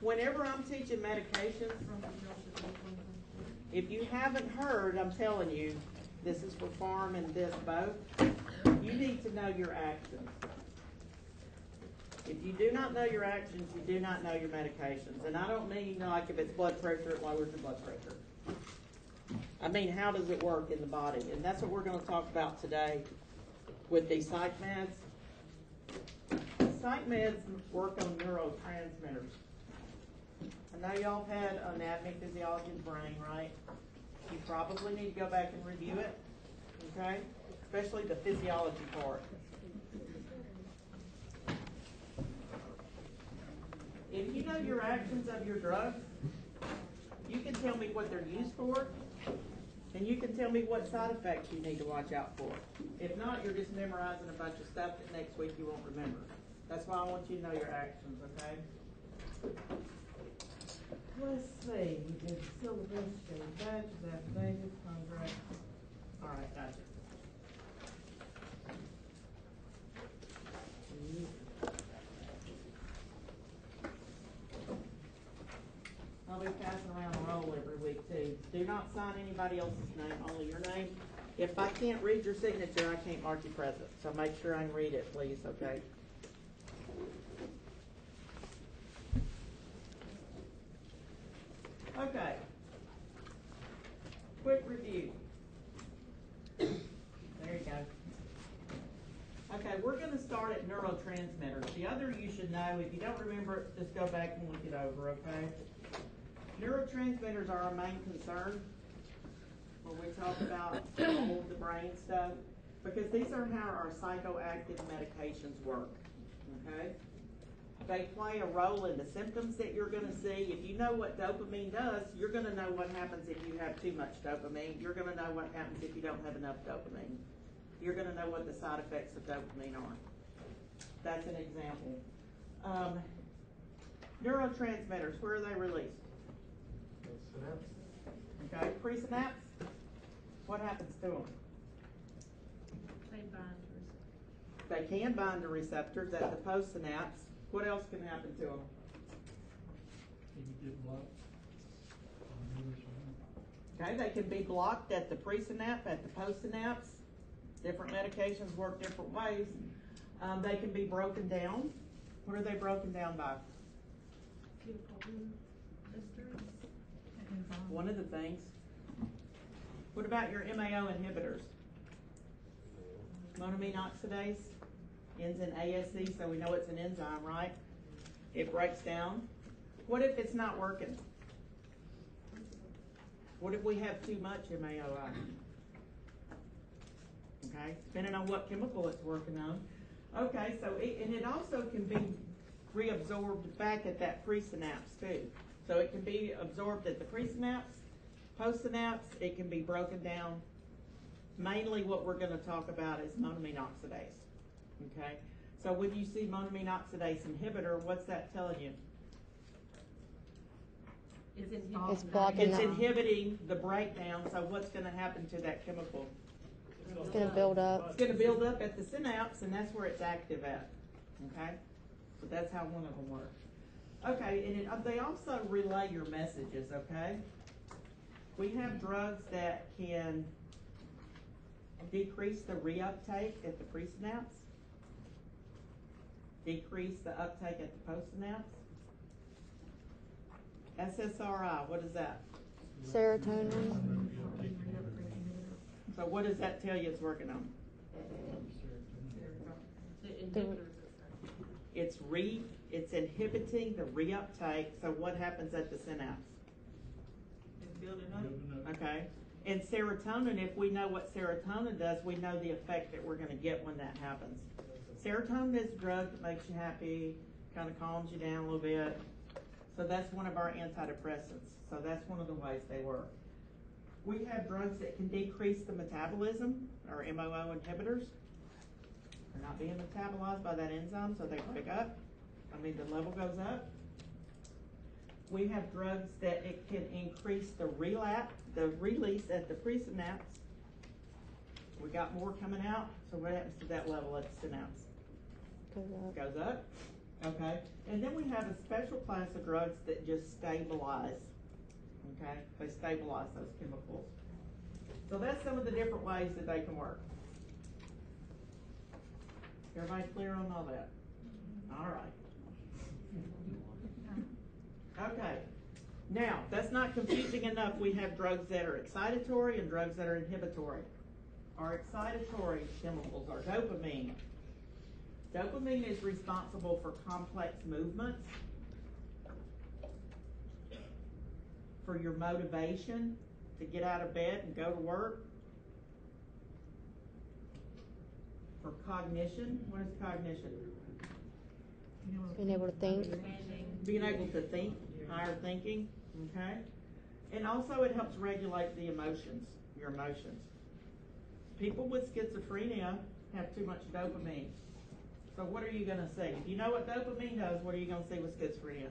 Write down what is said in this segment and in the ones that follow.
whenever I'm teaching medications, if you haven't heard, I'm telling you, this is for pharm and this both, you need to know your actions. If you do not know your actions, you do not know your medications. And I don't mean like if it's blood pressure, it lowers your blood pressure. I mean, how does it work in the body? And that's what we're gonna talk about today with these psych meds. Psych meds work on neurotransmitters. I know y'all have had anatomy, physiology the brain, right? You probably need to go back and review it, okay? Especially the physiology part. If you know your actions of your drugs, you can tell me what they're used for, and you can tell me what side effects you need to watch out for. If not, you're just memorizing a bunch of stuff that next week you won't remember. That's why I want you to know your actions, okay? Let's see, we did syllabus, change batches, affidavits, contracts. All right, gotcha. I'll be passing around the roll every week too. Do not sign anybody else's name, only your name. If I can't read your signature, I can't mark you present, so make sure I can read it, please, okay? Okay. Quick review. There you go. Okay, we're gonna start at neurotransmitters. The other you should know, if you don't remember just go back and look it over, okay? Neurotransmitters are our main concern when we talk about all the brain stuff, because these are how our psychoactive medications work, okay? They play a role in the symptoms that you're gonna see. If you know what dopamine does, you're gonna know what happens if you have too much dopamine. You're gonna know what happens if you don't have enough dopamine. You're gonna know what the side effects of dopamine are. That's an example. Um, neurotransmitters, where are they released? Okay, presynapse, what happens to them? They bind to receptors. They can bind to receptors at the postsynapse. What else can happen to them? He could get blocked. Okay, they can be blocked at the presynapse, at the postsynapse. Different medications work different ways. Um, they can be broken down. What are they broken down by? One of the things. What about your MAO inhibitors? Monoamine oxidase ends in ASC, so we know it's an enzyme, right? It breaks down. What if it's not working? What if we have too much MAOI? Okay, depending on what chemical it's working on. Okay, so it, and it also can be reabsorbed back at that presynapse too. So it can be absorbed at the presynapse, postsynapse, it can be broken down. Mainly what we're gonna talk about is monoamine oxidase. Okay, so when you see monoamine oxidase inhibitor, what's that telling you? It's in. It's blocking It's the- inhibiting the breakdown, so what's gonna happen to that chemical? It's gonna build up. It's gonna build up at the synapse, and that's where it's active at, okay? So that's how one of them works. Okay, and it, uh, they also relay your messages, okay? We have drugs that can decrease the reuptake at the presynapse, decrease the uptake at the postsynapse. SSRI, what is that? Serotonin. So what does that tell you it's working on? It's re, it's inhibiting the reuptake, so what happens at the synapse? It's building Building up. Okay, and serotonin, if we know what serotonin does, we know the effect that we're gonna get when that happens. Serotonin is a drug that makes you happy, kinda calms you down a little bit. So that's one of our antidepressants, so that's one of the ways they work. We have drugs that can decrease the metabolism, or MAO inhibitors. They're not being metabolized by that enzyme, so they break up. I mean, the level goes up. We have drugs that it can increase the relapse, the release at the presynapse. We got more coming out, so what happens to that level at the synapse? Goes up. Okay, and then we have a special class of drugs that just stabilize, okay? They stabilize those chemicals. So that's some of the different ways that they can work. Everybody clear on all that? All right. Okay, now, that's not confusing enough, we have drugs that are excitatory and drugs that are inhibitory. Our excitatory chemicals are dopamine. Dopamine is responsible for complex movements, for your motivation to get out of bed and go to work, for cognition. What is cognition? Being able to think. being able to think, higher thinking, okay? And also it helps regulate the emotions, your emotions. People with schizophrenia have too much dopamine. So what are you gonna see? If you know what dopamine does, what are you gonna see with schizophrenia?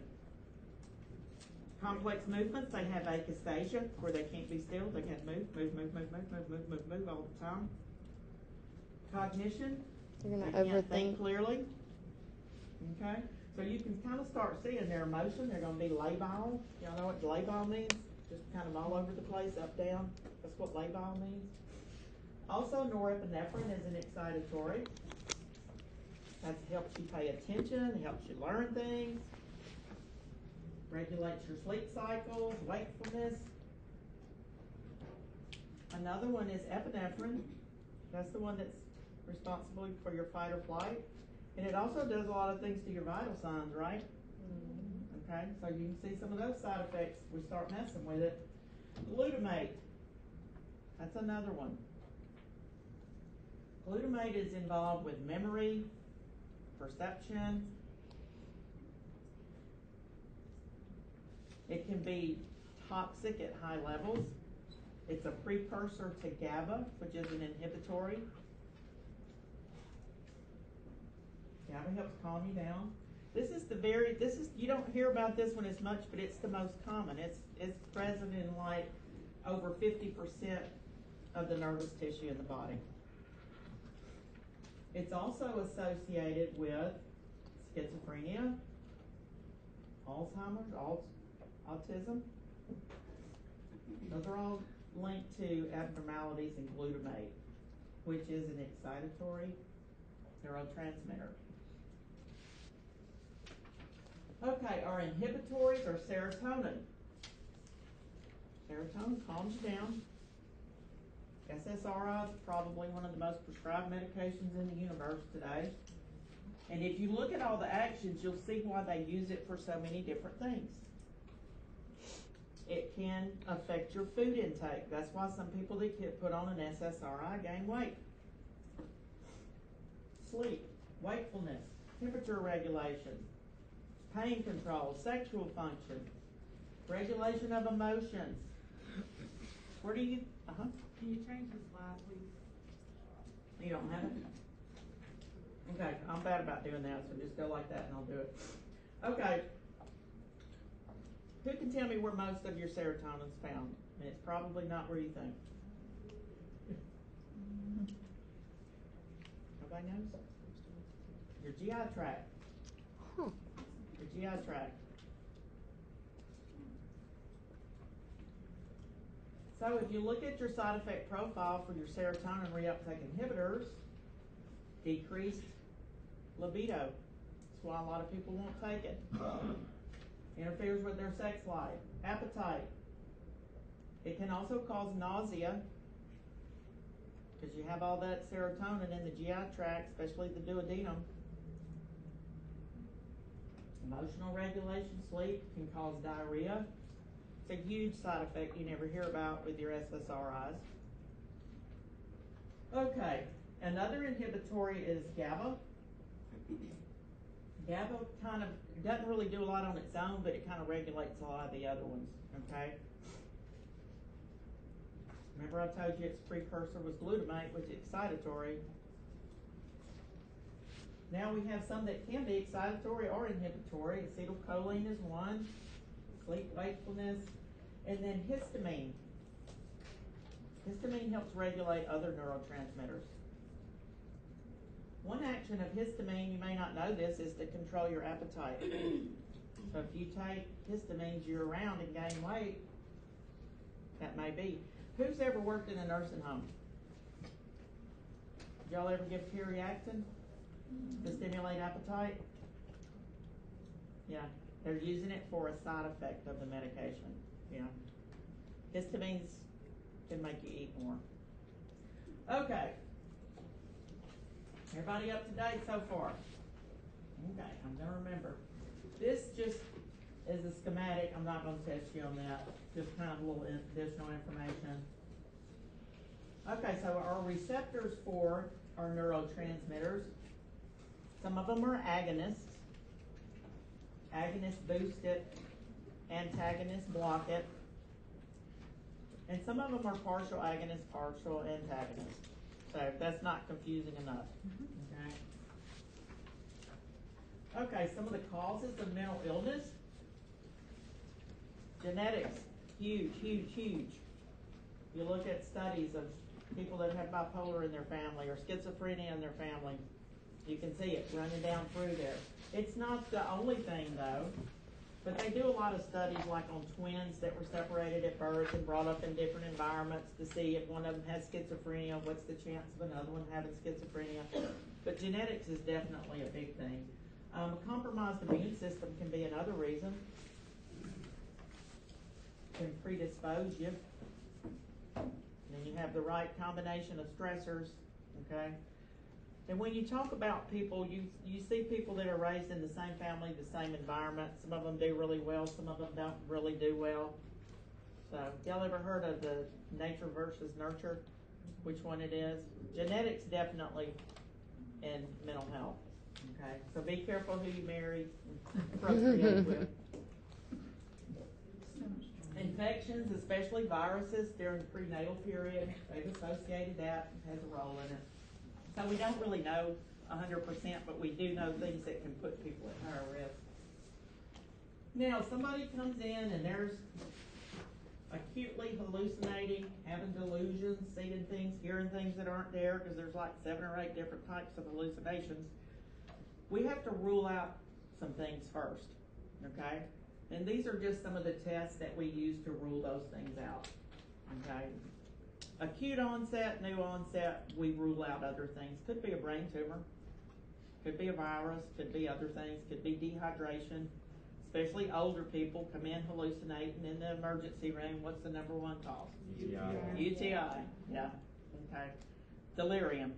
Complex movements, they have akathisia, where they can't be still, they can't move, move, move, move, move, move, move, move, move all the time. Cognition, They're gonna can't think clearly. Okay, so you can kind of start seeing their emotion, they're gonna be labile, y'all know what labile means? Just kind of all over the place, up, down, that's what labile means. Also norepinephrine is an excitatory. That helps you pay attention, helps you learn things. Regulates your sleep cycles, wakefulness. Another one is epinephrine, that's the one that's responsible for your fight or flight. And it also does a lot of things to your vital signs, right? Mm-hmm. Okay, so you can see some of those side effects, we start messing with it. Glutamate, that's another one. Glutamate is involved with memory, perception. It can be toxic at high levels. It's a precursor to GABA, which is an inhibitory. GABA helps calm you down. This is the very, this is, you don't hear about this one as much, but it's the most common. It's, it's present in like over fifty percent of the nervous tissue in the body. It's also associated with schizophrenia, Alzheimer's, au- autism. Those are all linked to abnormalities in glutamate, which is an excitatory neurotransmitter. Okay, our inhibitories are serotonin. Serotonin calms you down. SSRI is probably one of the most prescribed medications in the universe today. And if you look at all the actions, you'll see why they use it for so many different things. It can affect your food intake. That's why some people that get put on an SSRI gain weight. Sleep, wakefulness, temperature regulation, pain control, sexual function, regulation of emotions. Where do you, uh-huh, Can you change the slide, please? you don't have it? Okay, I'm bad about doing that, so just go like that and I'll do it. Okay. Who can tell me where most of your serotonin's found? And it's probably not where you think. Nobody knows? Your GI tract. Your GI tract. So if you look at your side effect profile for your serotonin reuptake inhibitors, decreased libido. That's why a lot of people won't take it. Interferes with their sex life, appetite. It can also cause nausea because you have all that serotonin in the GI tract, especially the duodenum. Emotional regulation, sleep can cause diarrhea. It's a huge side effect you never hear about with your SSRIs. Okay, another inhibitory is GABA. GABA kind of doesn't really do a lot on its own, but it kind of regulates a lot of the other ones, okay? Remember I told you its precursor was glutamate, which is excitatory. Now we have some that can be excitatory or inhibitory. Acetylcholine is one, sleep wakefulness, and then histamine. Histamine helps regulate other neurotransmitters. One action of histamine, you may not know this, is to control your appetite. So if you take histamines year round and gain weight, that may be. Who's ever worked in a nursing home? Did y'all ever give Periactin to mm-hmm. stimulate appetite? Yeah, they're using it for a side effect of the medication, yeah. Histamines can make you eat more. Okay. Everybody up to date so far? Okay, I'm gonna remember. This just is a schematic, I'm not gonna test you on that, just kind of a little additional information. Okay, so our receptors for our neurotransmitters, some of them are agonists. Agonists boost it, antagonist block it. And some of them are partial agonist, partial antagonist. So that's not confusing enough, mm-hmm. okay? Okay, some of the causes of mental illness. Genetics, huge, huge, huge. You look at studies of people that have bipolar in their family or schizophrenia in their family. You can see it running down through there. It's not the only thing though, but they do a lot of studies like on twins that were separated at birth and brought up in different environments to see if one of them has schizophrenia, what's the chance of another one having schizophrenia. But genetics is definitely a big thing. Um, a compromised immune system can be another reason. Can predispose you. Then you have the right combination of stressors, okay? And when you talk about people, you, you see people that are raised in the same family, the same environment. Some of them do really well, some of them don't really do well. So, y'all ever heard of the nature versus nurture? Which one it is? Genetics definitely in mental health. Okay, so be careful who you marry. Infections, especially viruses during the prenatal period, they've associated that, has a role in it. So we don't really know hundred percent, but we do know things that can put people at higher risk. Now, somebody comes in and there's acutely hallucinating, having delusions, seeing things, hearing things that aren't there, cause there's like seven or eight different types of hallucinations. We have to rule out some things first, okay? And these are just some of the tests that we use to rule those things out, okay? Acute onset, new onset, we rule out other things. Could be a brain tumor, could be a virus, could be other things, could be dehydration. Especially older people come in hallucinating in the emergency room. What's the number one cause? UTI, UTI. yeah, okay. Delirium,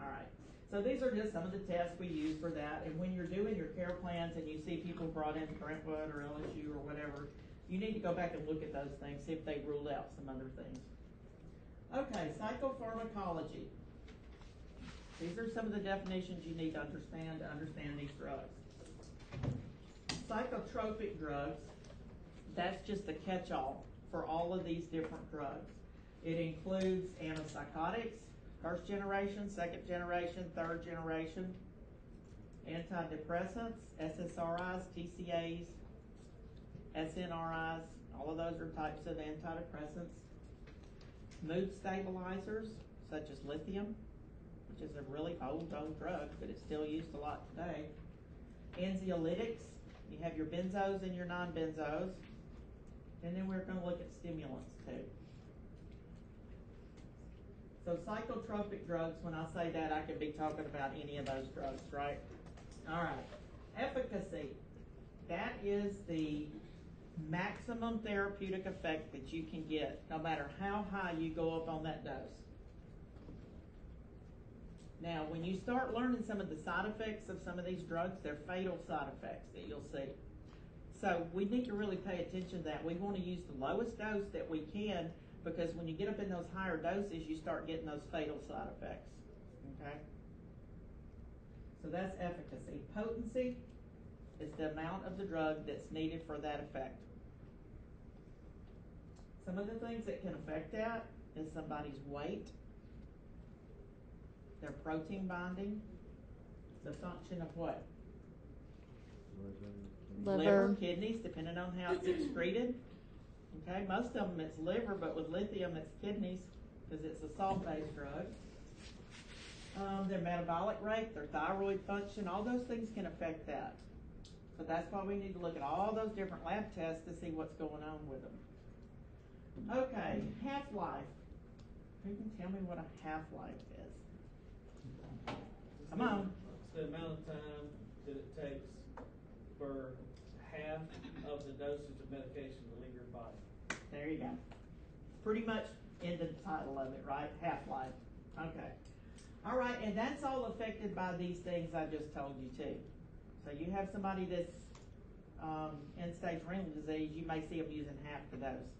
all right. So these are just some of the tests we use for that, and when you're doing your care plans and you see people brought into Brentwood or LSU or whatever, you need to go back and look at those things, see if they ruled out some other things. Okay, psychopharmacology. These are some of the definitions you need to understand to understand these drugs. Psychotropic drugs, that's just a catch-all for all of these different drugs. It includes antipsychotics, first generation, second generation, third generation, antidepressants, SSRIs, TCAs, SNRIs, all of those are types of antidepressants. Mood stabilizers, such as lithium, which is a really old, old drug, but it's still used a lot today. Anxiolytics, you have your benzos and your non-benzos. And then we're gonna look at stimulants too. So psychotropic drugs, when I say that, I could be talking about any of those drugs, right? Alright, efficacy, that is the maximum therapeutic effect that you can get, no matter how high you go up on that dose. Now, when you start learning some of the side effects of some of these drugs, they're fatal side effects that you'll see. So we need to really pay attention to that. We want to use the lowest dose that we can because when you get up in those higher doses, you start getting those fatal side effects. Okay? So that's efficacy. Potency is the amount of the drug that's needed for that effect. Some of the things that can affect that is somebody's weight, their protein binding, the function of what? Liver. kidneys, depending on how it's excreted. Okay, most of them it's liver, but with lithium it's kidneys, cause it's a salt-based drug. um, their metabolic rate, their thyroid function, all those things can affect that. So that's why we need to look at all those different lab tests to see what's going on with them. Okay, half-life. Who can tell me what a half-life is? Come on. It's the amount of time that it takes for half of the dosage of medication to leave your body. There you go. Pretty much in the title of it, right? Half-life. Okay. All right, and that's all affected by these things I just told you too. So you have somebody that's, um, end-stage renal disease, you may see them using half the dose.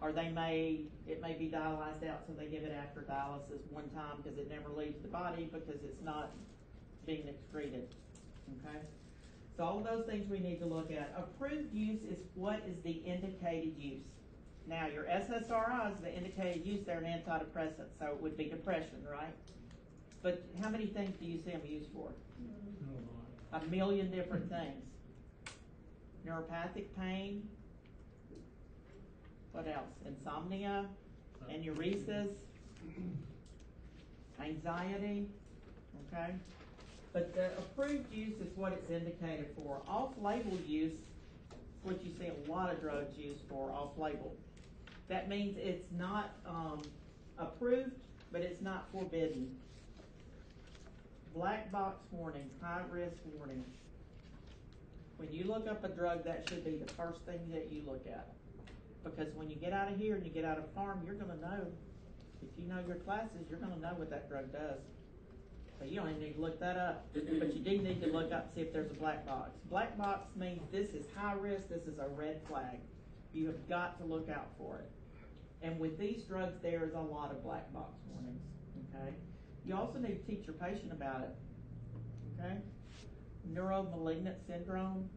Or they may, it may be dialyzed out, so they give it after dialysis one time because it never leaves the body because it's not being excreted. Okay? So all of those things we need to look at. Approved use is what is the indicated use. Now, your SSRIs, the indicated use, they're an antidepressant, so it would be depression, right? But how many things do you see them used for? A million different things. Neuropathic pain. What else? Insomnia, enuresis, anxiety, okay? But the approved use is what it's indicated for. Off-label use is what you see a lot of drugs used for, off-label. That means it's not, um, approved, but it's not forbidden. Black box warning, high risk warning. When you look up a drug, that should be the first thing that you look at. Because when you get out of here and you get out of pharm, you're gonna know, if you know your classes, you're gonna know what that drug does. So you don't even need to look that up, but you do need to look up, see if there's a black box. Black box means this is high risk, this is a red flag. You have got to look out for it. And with these drugs, there is a lot of black box warnings, okay? You also need to teach your patient about it, okay? Neuromalignant syndrome,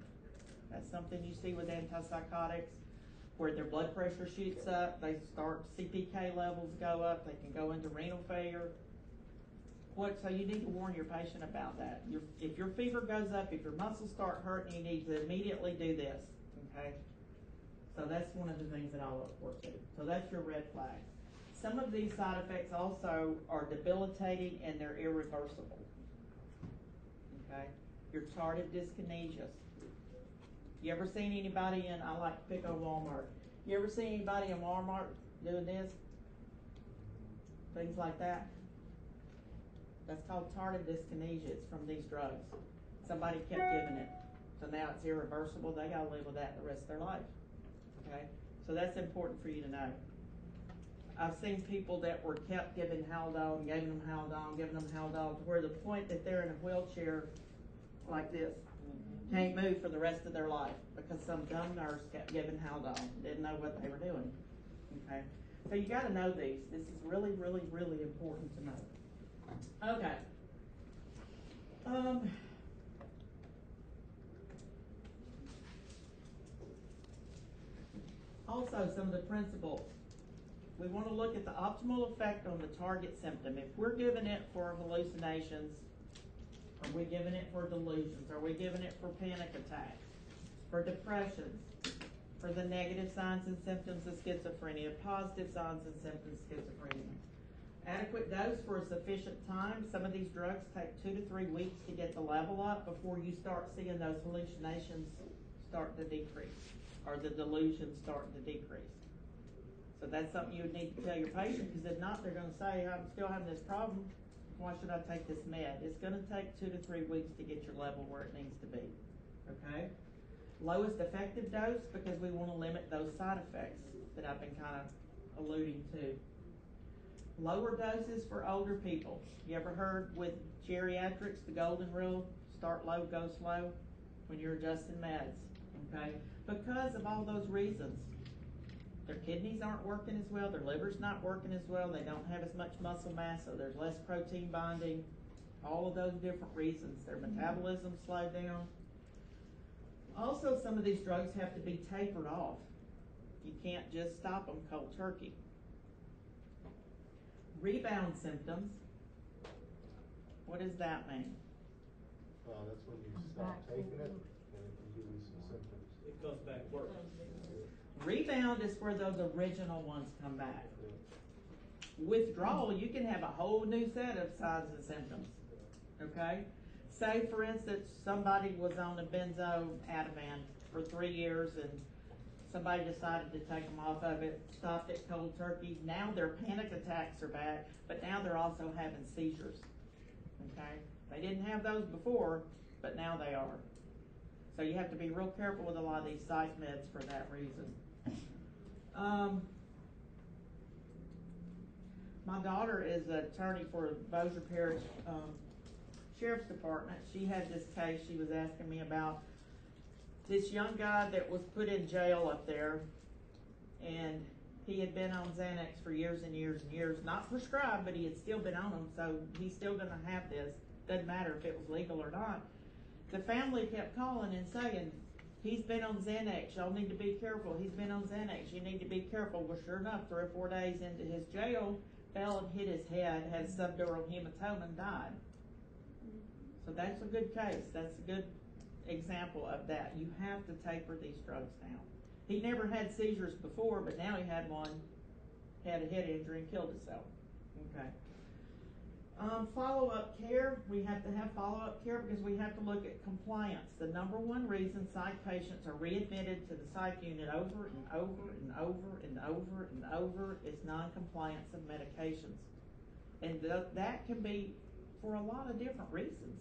that's something you see with antipsychotics, where their blood pressure shoots up, they start, CPK levels go up, they can go into renal failure. What, so you need to warn your patient about that. Your, if your fever goes up, if your muscles start hurting, you need to immediately do this, okay? So that's one of the things that I'll look for too. So that's your red flag. Some of these side effects also are debilitating and they're irreversible. Okay? Your tardive dyskinesias. You ever seen anybody in, I like to pick on Walmart. You ever seen anybody in Walmart doing this? Things like that? That's called tardive dyskinesia. It's from these drugs. Somebody kept giving it. So now it's irreversible. They gotta live with that the rest of their life. Okay? So that's important for you to know. I've seen people that were kept giving Haldol, and giving them Haldol, and giving them Haldol, to where the point that they're in a wheelchair like this, can't move for the rest of their life, because some dumb nurse kept giving Haldol, didn't know what they were doing. Okay? So you gotta know these. This is really, really, really important to know. Okay. Um. Also, some of the principles. We wanna look at the optimal effect on the target symptom. If we're giving it for hallucinations, are we giving it for delusions? Are we giving it for panic attacks? For depressions? For the negative signs and symptoms of schizophrenia, positive signs and symptoms of schizophrenia? Adequate dose for a sufficient time. Some of these drugs take two to three weeks to get the level up before you start seeing those hallucinations start to decrease, or the delusions start to decrease. So that's something you would need to tell your patient, because if not, they're gonna say, I'm still having this problem, why should I take this med? It's gonna take two to three weeks to get your level where it needs to be, okay? Lowest effective dose, because we wanna limit those side effects that I've been kinda alluding to. Lower doses for older people. You ever heard with geriatrics, the golden rule, start low, go slow, when you're adjusting meds, okay? Because of all those reasons. Their kidneys aren't working as well, their liver's not working as well, they don't have as much muscle mass, so there's less protein binding. All of those different reasons, their metabolism slowed down. Also, some of these drugs have to be tapered off. You can't just stop them cold turkey. Rebound symptoms. What does that mean? Uh, that's when you stop taking it, and it can give you some symptoms. It comes back worse. Rebound is where those original ones come back. Withdrawal, you can have a whole new set of signs and symptoms, okay? Say, for instance, somebody was on a benzo Ativan for three years and somebody decided to take them off of it, stopped it cold turkey. Now their panic attacks are back, but now they're also having seizures, okay? They didn't have those before, but now they are. So you have to be real careful with a lot of these psych meds for that reason. Um, my daughter is an attorney for Bossier Parish, um, Sheriff's Department. She had this case she was asking me about. This young guy that was put in jail up there, and he had been on Xanax for years and years and years, not prescribed, but he had still been on them, so he's still gonna have this. Doesn't matter if it was legal or not. The family kept calling and saying, he's been on Xanax, y'all need to be careful, he's been on Xanax, you need to be careful. Well, sure enough, three or four days into his jail, fell and hit his head, had subdural hematoma and died. So that's a good case, that's a good example of that. You have to taper these drugs down. He never had seizures before, but now he had one, had a head injury and killed himself. Okay. Um, follow-up care, we have to have follow-up care because we have to look at compliance. The number one reason psych patients are readmitted to the psych unit over and over and over and over and over is non-compliance of medications. And th- that can be for a lot of different reasons.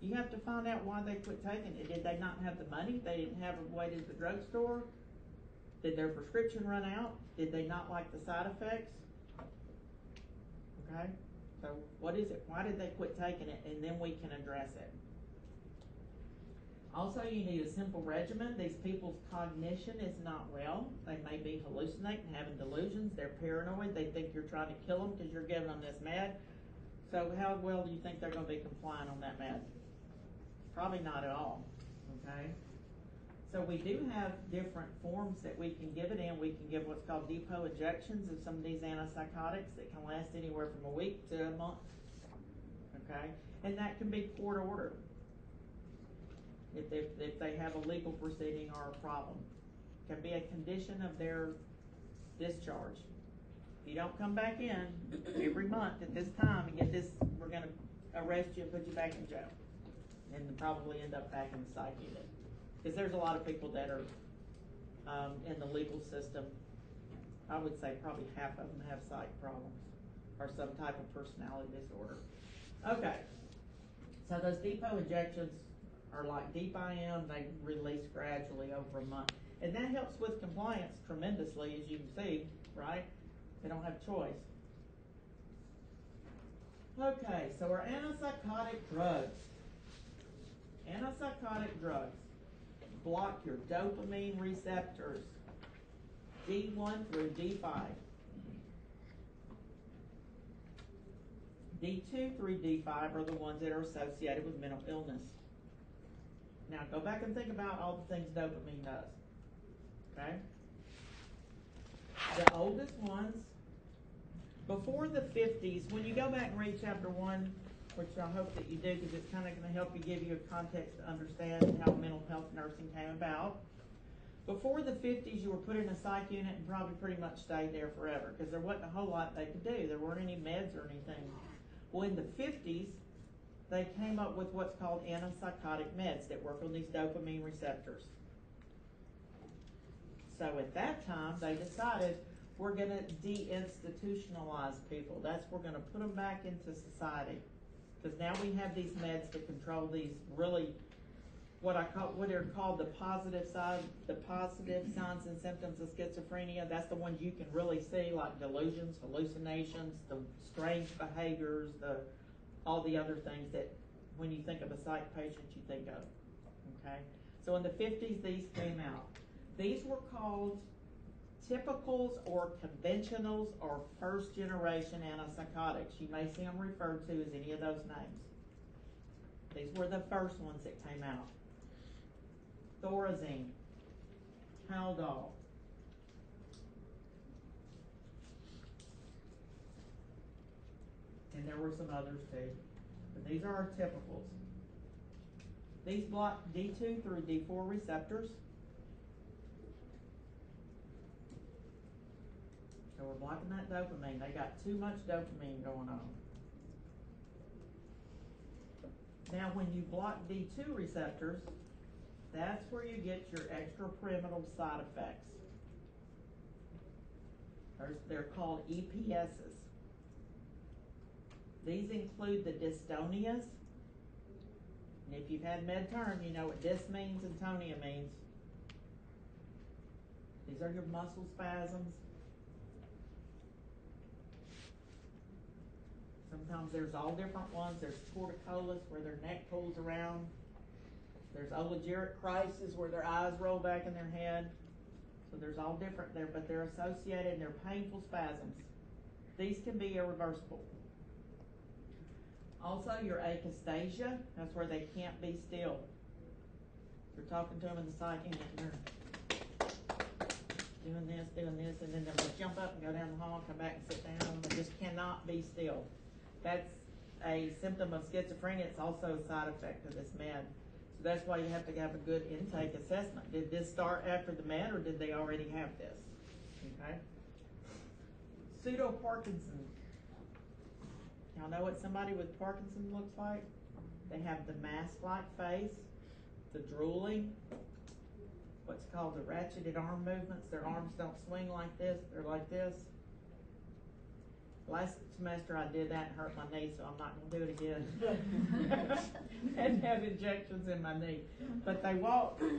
You have to find out why they quit taking it. Did they not have the money? They didn't have a way to the drugstore? Did their prescription run out? Did they not like the side effects? Okay, so what is it? Why did they quit taking it? And then we can address it. Also, you need a simple regimen. These people's cognition is not well. They may be hallucinating, having delusions. They're paranoid. They think you're trying to kill them because you're giving them this med. So how well do you think they're gonna be compliant on that med? Probably not at all, okay? So we do have different forms that we can give it in. We can give what's called depot injections of some of these antipsychotics that can last anywhere from a week to a month. Okay, and that can be court ordered. If they, if they have a legal proceeding or a problem. It Can be a condition of their discharge. If you don't come back in every month at this time and get this, we're gonna arrest you and put you back in jail. And probably end up back in the psych unit. Cause there's a lot of people that are, um, in the legal system. I would say probably half of them have psych problems or some type of personality disorder. Okay, so those depot injections are like deep IM, they release gradually over a month. And that helps with compliance tremendously, as you can see, right? They don't have choice. Okay, so our antipsychotic drugs. Antipsychotic drugs block your dopamine receptors, D1 through D5. D2 through D5 are the ones that are associated with mental illness. Now go back and think about all the things dopamine does. Okay? The oldest ones, before the 50s, when you go back and read chapter 1, which I hope that you do because it's kind of going to help you give you a context to understand how mental health nursing came about. Before the 50s, you were put in a psych unit and probably pretty much stayed there forever because there wasn't a whole lot they could do. There weren't any meds or anything. Well, in the 50s, they came up with what's called antipsychotic meds that work on these dopamine receptors. So at that time, they decided we're going to deinstitutionalize people. That's we're going to put them back into society because now we have these meds to control these really what I call what are called the positive side, the positive signs and symptoms of schizophrenia. That's the ones you can really see, like delusions, hallucinations, the strange behaviors, the all the other things that when you think of a psych patient you think of. Okay? So in the 50s these came out. These were called typicals or conventionals or first generation antipsychotics. You may see them referred to as any of those names. These were the first ones that came out. Thorazine, Haldol, and there were some others too. But these are our typicals. These block D2 through D4 receptors. So we're blocking that dopamine. They got too much dopamine going on. Now, when you block D2 receptors, that's where you get your extrapyramidal side effects. They're called EPSs. These include the dystonias. And if you've had med-term, you know what dys means and tonia means. These are your muscle spasms. Sometimes there's all different ones. There's torticollis where their neck pulls around. There's oculogyric crisis where their eyes roll back in their head. So there's all different there, but they're associated and they're painful spasms. These can be irreversible. Also, your akathisia, that's where they can't be still. You're talking to them in the unit and they're doing this, doing this, and then they'll jump up and go down the hall, come back and sit down. They just cannot be still. That's a symptom of schizophrenia. It's also a side effect of this med. So that's why you have to have a good intake assessment. Did this start after the med or did they already have this? Okay? Pseudo Parkinson. Y'all know what somebody with Parkinson looks like? They have the mask-like face, the drooling, what's called the ratcheted arm movements. Their arms don't swing like this, they're like this. Last semester I did that and hurt my knee, so I'm not gonna do it again. and have injections in my knee. But they walk kinda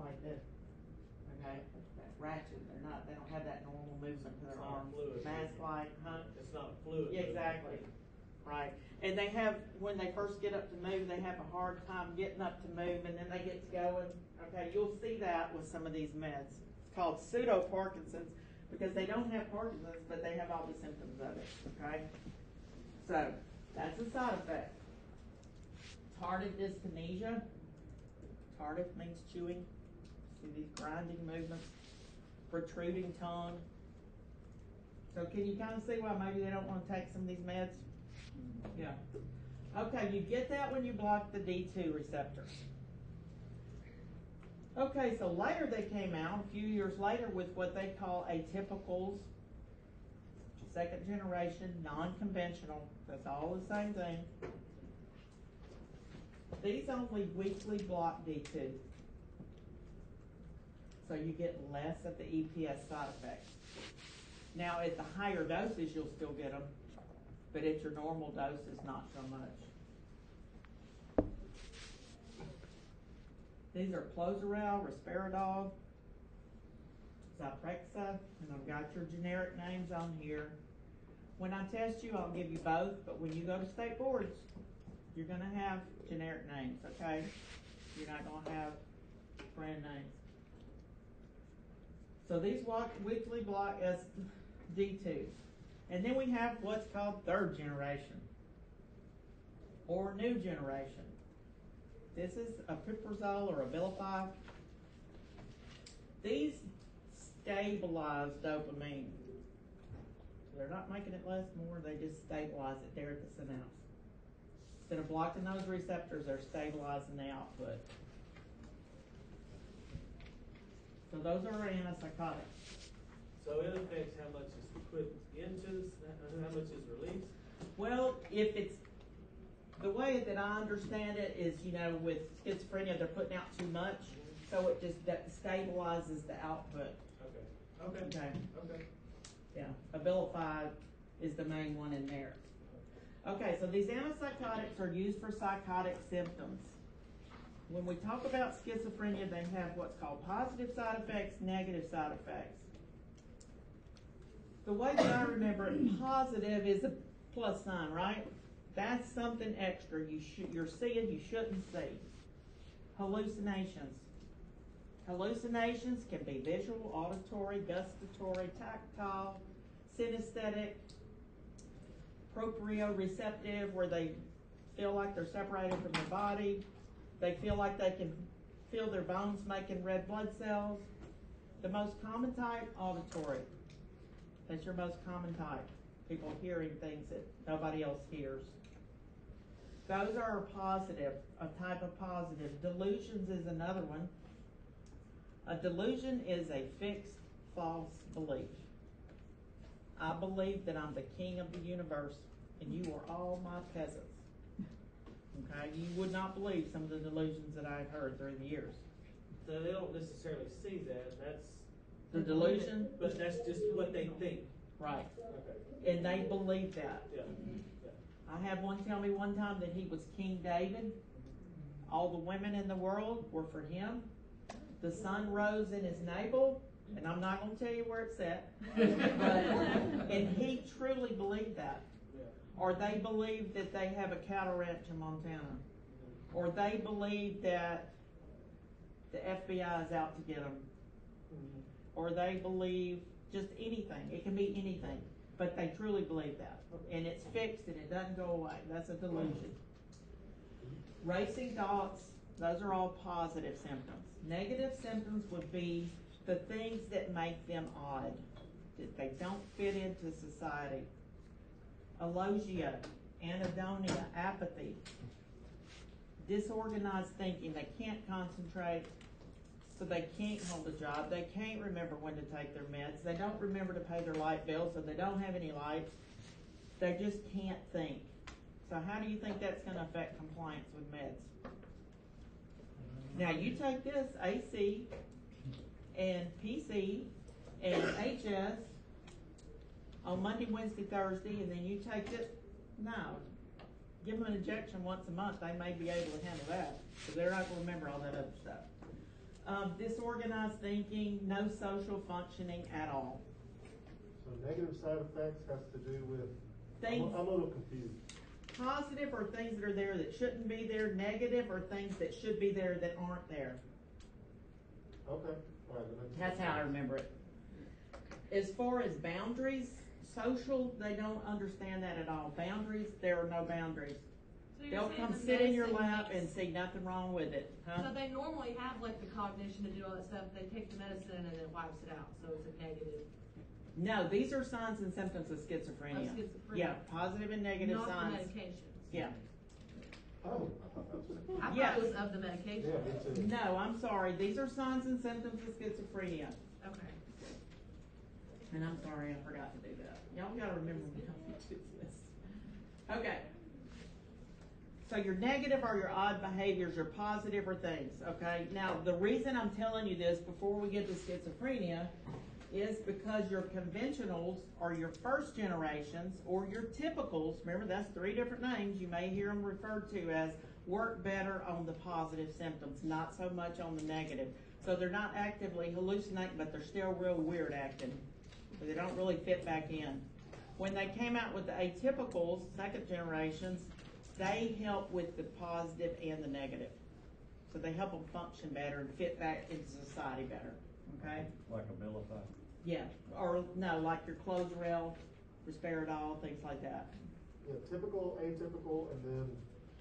like this. Okay? Ratchet, they're not, they don't have that normal movement to It's their not arms. fluid. Mask-like, huh? It's not fluid. Yeah, exactly. Right, and they have, when they first get up to move, they have a hard time getting up to move, and then they get to going. Okay, you'll see that with some of these meds. It's called pseudo Parkinson's, because they don't have Parkinson's, but they have all the symptoms of it, okay? So, that's a side effect. Tardive dyskinesia. Tardive means chewing. See these grinding movements, protruding tongue. So can you kind of see why maybe they don't want to take some of these meds? Yeah. Okay, you get that when you block the D2 receptor. Okay, so later they came out, a few years later, with what they call atypicals, second generation, non-conventional, that's all the same thing. These only weakly block D2. So you get less of the EPS side effects. Now, at the higher doses, you'll still get them, but at your normal doses, not so much. These are Clozaril, Risperdal, Zyprexa, and I've got your generic names on here. When I test you, I'll give you both, but when you go to state boards, you're gonna have generic names, okay? You're not gonna have brand names. So these weakly block as D2s. And then we have what's called third generation or new generation. This is aripiprazole or a Abilify. These stabilize dopamine. They're not making it less more, they just stabilize it there at the synapse. Instead of blocking those receptors, they're stabilizing the output. So those are antipsychotics. So it affects how much is put into, this- how much is released? Well, if it's, the way that I understand it is, you know, with schizophrenia, they're putting out too much, so it just that stabilizes the output. Okay, okay, Okay, okay. yeah, Abilify is the main one in there. Okay, so these antipsychotics are used for psychotic symptoms. When we talk about schizophrenia, they have what's called positive side effects, negative side effects. The way that I remember it, positive is a plus sign, right? That's something extra you should, you're seeing you shouldn't see. Hallucinations. Hallucinations can be visual, auditory, gustatory, tactile, synesthetic, proprioceptive, where they feel like they're separated from their body. They feel like they can feel their bones making red blood cells. The most common type, auditory. That's your most common type. People hearing things that nobody else hears. Those are a positive, a type of positive. Delusions is another one. A delusion is a fixed false belief. I believe that I'm the king of the universe and you are all my peasants. Okay, you would not believe some of the delusions that I've heard through the years. So they don't necessarily see that, that's, The delusion, but that's just what they think. right, Okay. and they believe that. Yeah. I had one tell me one time that he was King David. All the women in the world were for him. The sun rose in his navel, and I'm not gonna tell you where it's at. And he truly believed that. Or they believe that they have a cattle ranch in Montana. Or they believe that the FBI is out to get them. Or they believe just anything. It can be anything. But they truly believe that. And it's fixed and it doesn't go away. That's a delusion. Racing thoughts, those are all positive symptoms. Negative symptoms would be the things that make them odd, that they don't fit into society. Alogia, anhedonia, apathy, disorganized thinking, they can't concentrate, so they can't hold a job, they can't remember when to take their meds, they don't remember to pay their light bill, so they don't have any lights. They just can't think. So how do you think that's gonna affect compliance with meds? Now, you take this AC and PC and HS on Monday, Wednesday, Thursday, and then you take this, no. Give them an injection once a month, they may be able to handle that, because they're not gonna remember all that other stuff. Um, disorganized thinking, no social functioning at all. So negative side effects has to do with, I'm, Things, I'm a little confused. positive are things that are there that shouldn't be there, negative are things that should be there that aren't there. Okay, alright, that makes That's sense. how I remember it. As far as boundaries, social, they don't understand that at all. Boundaries, there are no boundaries. So you're They'll saying come the sit in your medicine lap makes- and see nothing wrong with it, huh? So they normally have like the cognition to do all that stuff, they take the medicine and it wipes it out, so it's a negative. No, these are signs and symptoms of schizophrenia. Of schizophrenia. Yeah, positive and negative Not the signs. medications. Yeah. Oh, I thought that was. I thought Yes. it was of the medication. Yeah, me too. No, I'm sorry, these are signs and symptoms of schizophrenia. Okay. And I'm sorry, I forgot to do that. Y'all gotta remember when y'all do this. Okay. So your negative or your odd behaviors, your positive or things, okay? Now, the reason I'm telling you this before we get to schizophrenia is because your conventionals are your first generations or your typicals, remember that's three different names, you may hear them referred to as work better on the positive symptoms, not so much on the negative. So they're not actively hallucinating, but they're still real weird acting. They don't really fit back in. When they came out with the atypicals, second generations, they help with the positive and the negative. So they help them function better and fit back into society better, okay? Like a Abilify. Yeah, or no, like your Clozaril, Risperdal, things like that. Yeah, typical, atypical, and then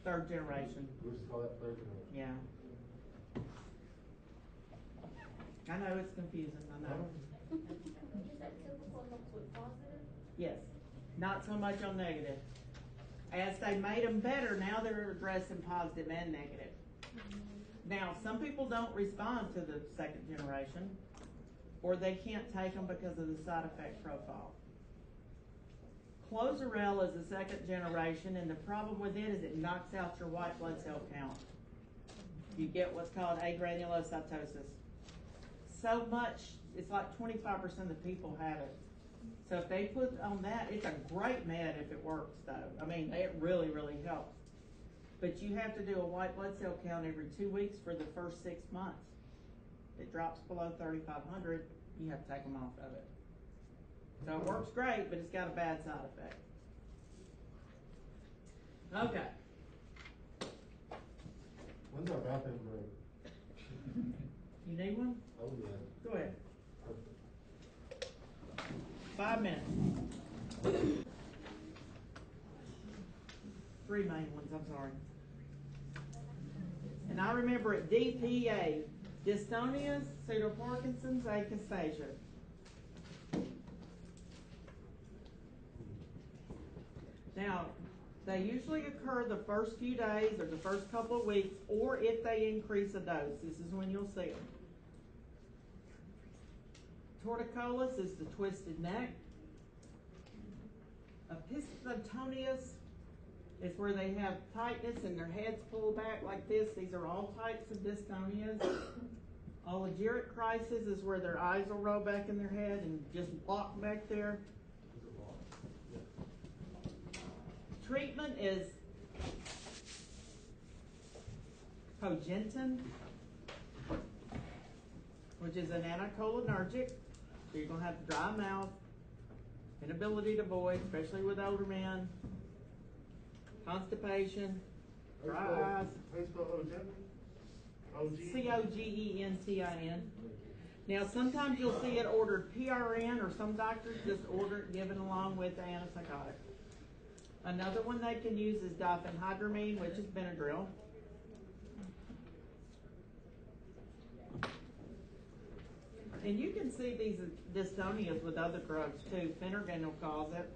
Third generation, we just call that third generation. yeah. I know it's confusing, I know. Is that typical helps with positive? Yes, not so much on negative. As they made them better, now they're addressing positive and negative. Now, some people don't respond to the second generation, or they can't take them because of the side effect profile. Clozaril is the second generation, and the problem with it is it knocks out your white blood cell count. You get what's called agranulocytosis. So much, it's like twenty-five percent of the people have it. So if they put on that, it's a great med if it works though. I mean, it really, really helps. But you have to do a white blood cell count every two weeks for the first six months. If it drops below thirty-five hundred, you have to take them off of it. So it works great, but it's got a bad side effect. Okay, When's our bathroom break? you need one? Oh, yeah. Go ahead. Five minutes. Three main ones, I'm sorry. And I remember at DPA, dystonia, pseudoparkinson's, akathisia. Now, they usually occur the first few days or the first couple of weeks, or if they increase a dose, this is when you'll see them. Torticollis is the twisted neck. Opisthotonos is where they have tightness and their heads pull back like this. These are all types of dystonias. Oculogyric crisis is where their eyes will roll back in their head and just lock back there. Treatment is Cogentin, which is an anticholinergic. So you're gonna have dry mouth, inability to voice, especially with older men, constipation, dry eyes. How you spell Ogentin? O G? C O G E N T I N. Now, sometimes you'll see it ordered PRN, or some doctors just order it given along with the antipsychotic. Another one they can use is diphenhydramine, which is Benadryl. And you can see these dystonias with other drugs too. Phenergan will cause it.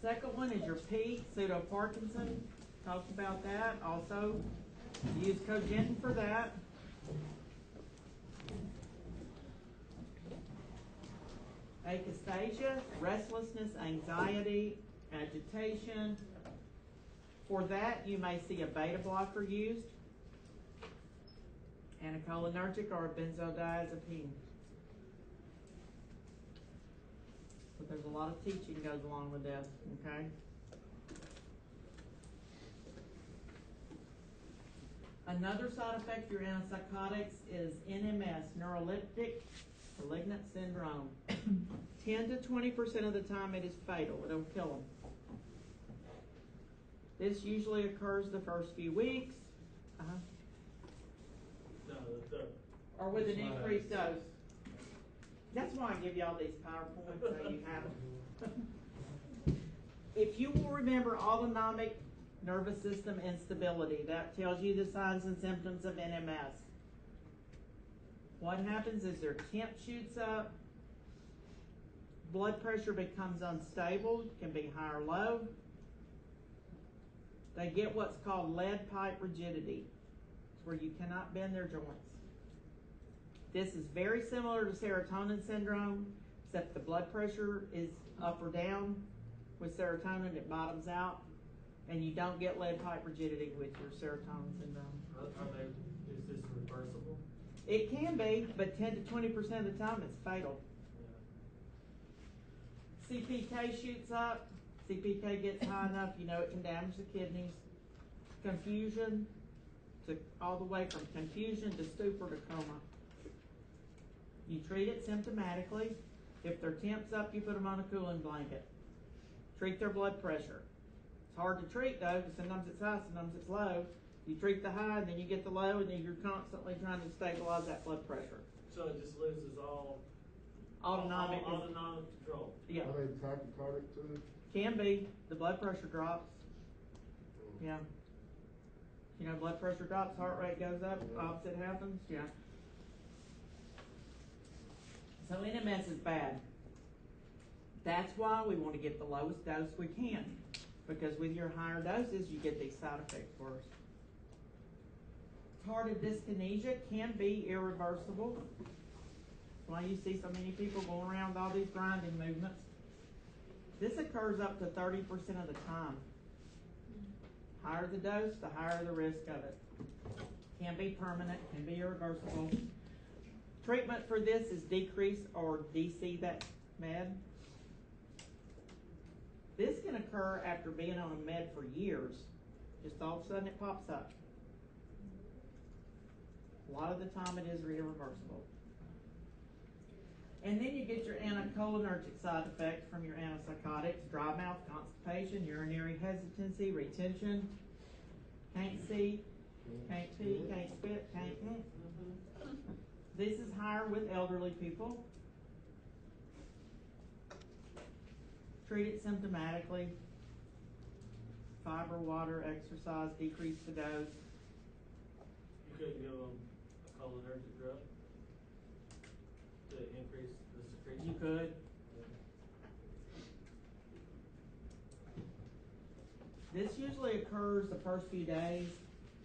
Second one is your P, pseudo Parkinson. Talked about that. Also, use Cogentin for that. Akathisia, restlessness, anxiety, agitation. For that, you may see a beta blocker used, anticholinergic or a benzodiazepine. But there's a lot of teaching goes along with this, okay? Another side effect of your antipsychotics is NMS, neuroleptic malignant syndrome. Ten to twenty percent of the time it is fatal, it'll kill them. This usually occurs the first few weeks, uh-huh, No, the, or with an increased dose. That's why I give y'all these PowerPoints, so you have them. If you will remember autonomic nervous system instability, that tells you the signs and symptoms of NMS. What happens is their temp shoots up, blood pressure becomes unstable, can be high or low. They get what's called lead pipe rigidity, where you cannot bend their joints. This is very similar to serotonin syndrome, except the blood pressure is up or down. With serotonin, it bottoms out, and you don't get lead pipe rigidity with your serotonin syndrome. are are they, is this reversible? It can be, but ten to twenty percent of the time it's fatal. CPK shoots up, CPK gets high enough, you know it can damage the kidneys. Confusion, to, all the way from confusion to stupor to coma. You treat it symptomatically. If their temp's up, you put them on a cooling blanket. Treat their blood pressure. It's hard to treat though, because sometimes it's high, sometimes it's low. You treat the high, and then you get the low, and then you're constantly trying to stabilize that blood pressure. So it just loses all. Autonomic all- is, Autonomic control. yeah. Are they tachycardic too? Can be. The blood pressure drops. Yeah. You know, blood pressure drops, heart rate goes up, opposite happens. Yeah. So NMS is bad. That's why we want to get the lowest dose we can, because with your higher doses, you get these side effects worse. Tardive dyskinesia can be irreversible. That's why you see so many people going around with all these grinding movements. This occurs up to thirty percent of the time. Higher the dose, the higher the risk of it. Can be permanent, can be irreversible. Treatment for this is decrease or DC that med. This can occur after being on a med for years. Just all of a sudden it pops up. A lot of the time it is irreversible. And then you get your anticholinergic side effects from your antipsychotics, dry mouth, constipation, urinary hesitancy, retention, can't see, can't pee, can't spit, can't. This is higher with elderly people. Treat it symptomatically. Fiber, water, exercise, decrease the dose. You couldn't give them a cholinergic drug to increase the secretion? You could. This usually occurs the first few days.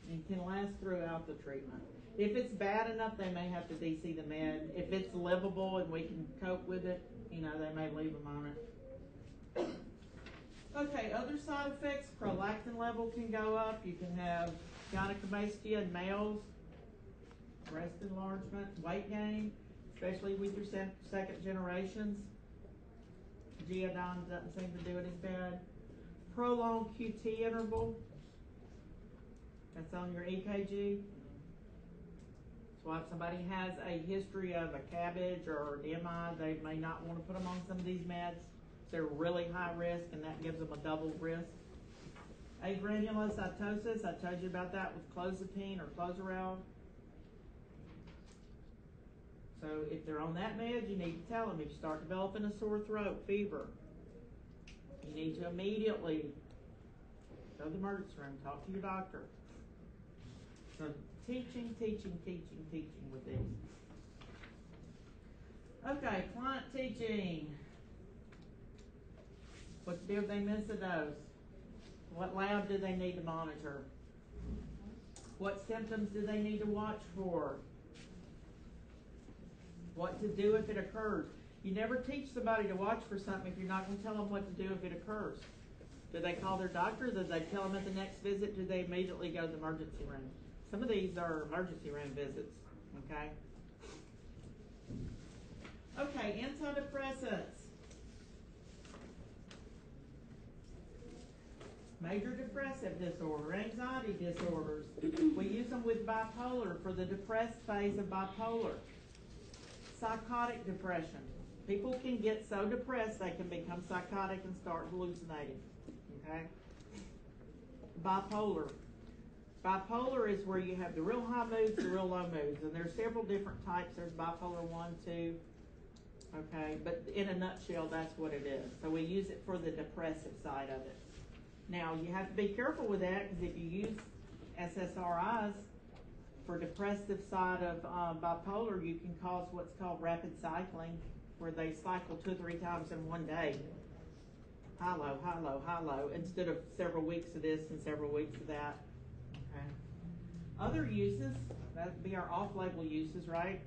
and can last throughout the treatment. If it's bad enough, they may have to DC the med. If it's livable and we can cope with it, you know, they may leave them on it. Okay, other side effects, prolactin level can go up. You can have gynecomastia in males, breast enlargement, weight gain, especially with your se- second generations. Geodon doesn't seem to do it as bad. Prolonged QT interval. That's on your EKG. So if somebody has a history of a cabbage or DMI, they may not wanna put them on some of these meds. They're really high risk and that gives them a double risk. Agranulocytosis, I told you about that with clozapine or clozaril. So if they're on that med, you need to tell them, if you start developing a sore throat, fever, you need to immediately go to the emergency room, talk to your doctor. So teaching, teaching, teaching, teaching with these. Okay, client teaching. What do they miss a dose? What lab do they need to monitor? What symptoms do they need to watch for? What to do if it occurs? You never teach somebody to watch for something if you're not gonna tell them what to do if it occurs. Do they call their doctor? Do they tell them at the next visit? Do they immediately go to the emergency room? Some of these are emergency room visits, okay? Okay, antidepressants. Major depressive disorder, anxiety disorders. We use them with bipolar for the depressed phase of bipolar. Psychotic depression. People can get so depressed they can become psychotic and start hallucinating. Okay? Bipolar. Bipolar is where you have the real high moods, the real low moods, and there's several different types. There's bipolar one, two. Okay, but in a nutshell, that's what it is. So we use it for the depressive side of it. Now you have to be careful with that because if you use SSRIs for depressive side of uh, bipolar, you can cause what's called rapid cycling, where they cycle two or three times in one day. High low, high low, high low, instead of several weeks of this and several weeks of that. Okay. Other uses, that'd be our off-label uses, right?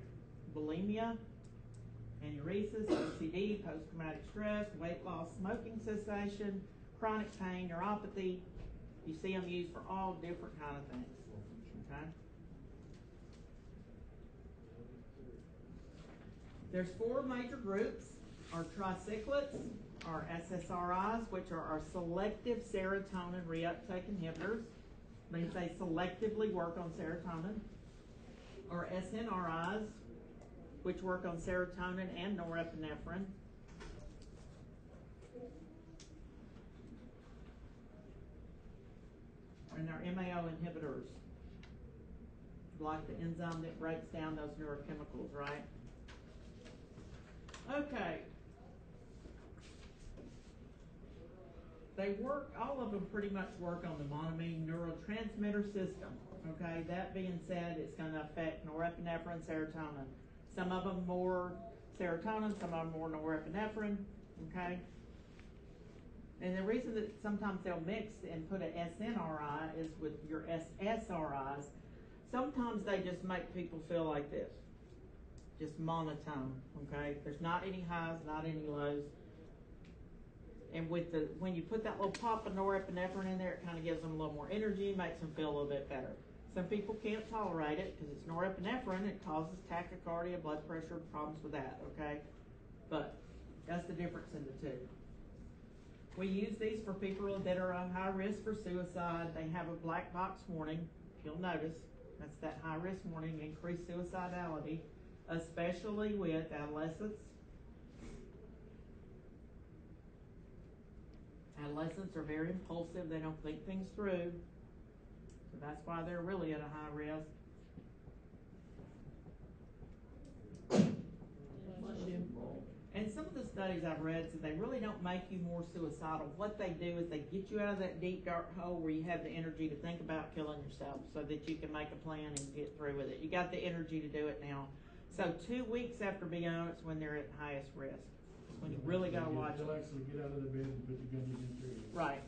Bulimia, enuresis, OCD, post-traumatic stress, weight loss, smoking cessation, chronic pain, neuropathy. You see them used for all different kind of things. Okay. There's four major groups. Our tricyclics, our SSRIs, which are our selective serotonin reuptake inhibitors. Means they selectively work on serotonin. Our SNRIs, which work on serotonin and norepinephrine. And our MAO inhibitors, like the enzyme that breaks down those neurochemicals, right? Okay. They work, all of them pretty much work on the monoamine neurotransmitter system. Okay, that being said, it's gonna affect norepinephrine, serotonin. Some of them more serotonin, some of them more norepinephrine, okay? And the reason that sometimes they'll mix and put a SNRI is with your SSRIs. Sometimes they just make people feel like this, just monotone, okay? There's not any highs, not any lows. And with the, when you put that little pop of norepinephrine in there, it kinda gives them a little more energy, makes them feel a little bit better. Some people can't tolerate it, cause it's norepinephrine, it causes tachycardia, blood pressure, problems with that, okay? But, that's the difference in the two. We use these for people that are on high risk for suicide, they have a black box warning, you'll notice, that's that high risk warning, increased suicidality, especially with adolescents, Adolescents are very impulsive, they don't think things through. So that's why they're really at a high risk. And some of the studies I've read said they really don't make you more suicidal. What they do is they get you out of that deep dark hole where you have the energy to think about killing yourself so that you can make a plan and get through with it. You got the energy to do it now. So two weeks after being on it's when they're at highest risk. When you really gotta watch They'll actually get out of the bed and put the gun in trigger. Right.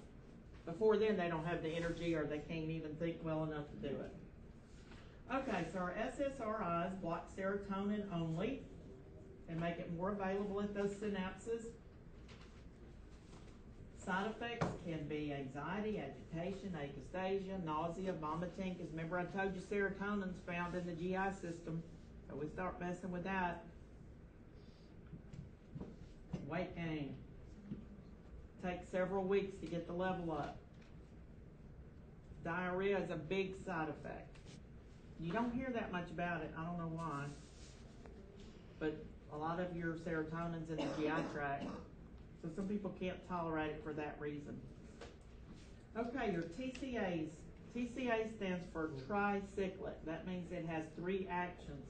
Before then, they don't have the energy or they can't even think well enough to do it. Okay, so our SSRIs block serotonin only and make it more available at those synapses. Side effects can be anxiety, agitation, akathisia, nausea, vomiting, because remember I told you serotonin's found in the GI system, so we start messing with that. Weight gain. Takes several weeks to get the level up. Diarrhea is a big side effect. You don't hear that much about it, I don't know why. But a lot of your serotonin's in the GI tract, so some people can't tolerate it for that reason. Okay, your TCAs. TCA stands for tricyclic. That means it has three actions.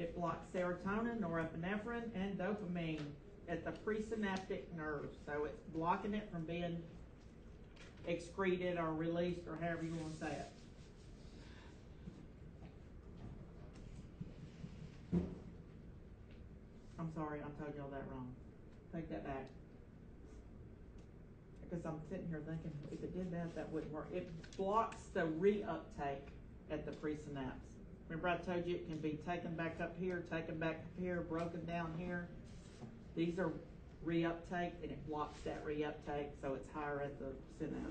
It blocks serotonin, norepinephrine, and dopamine at the presynaptic nerve. So it's blocking it from being excreted or released or however you want to say it. I'm sorry, I told y'all that wrong. Take that back. Because I'm sitting here thinking, if it did that, that wouldn't work. It blocks the reuptake at the presynapse. Remember I told you it can be taken back up here, taken back up here, broken down here? These are reuptake and it blocks that reuptake, so it's higher at the synapse.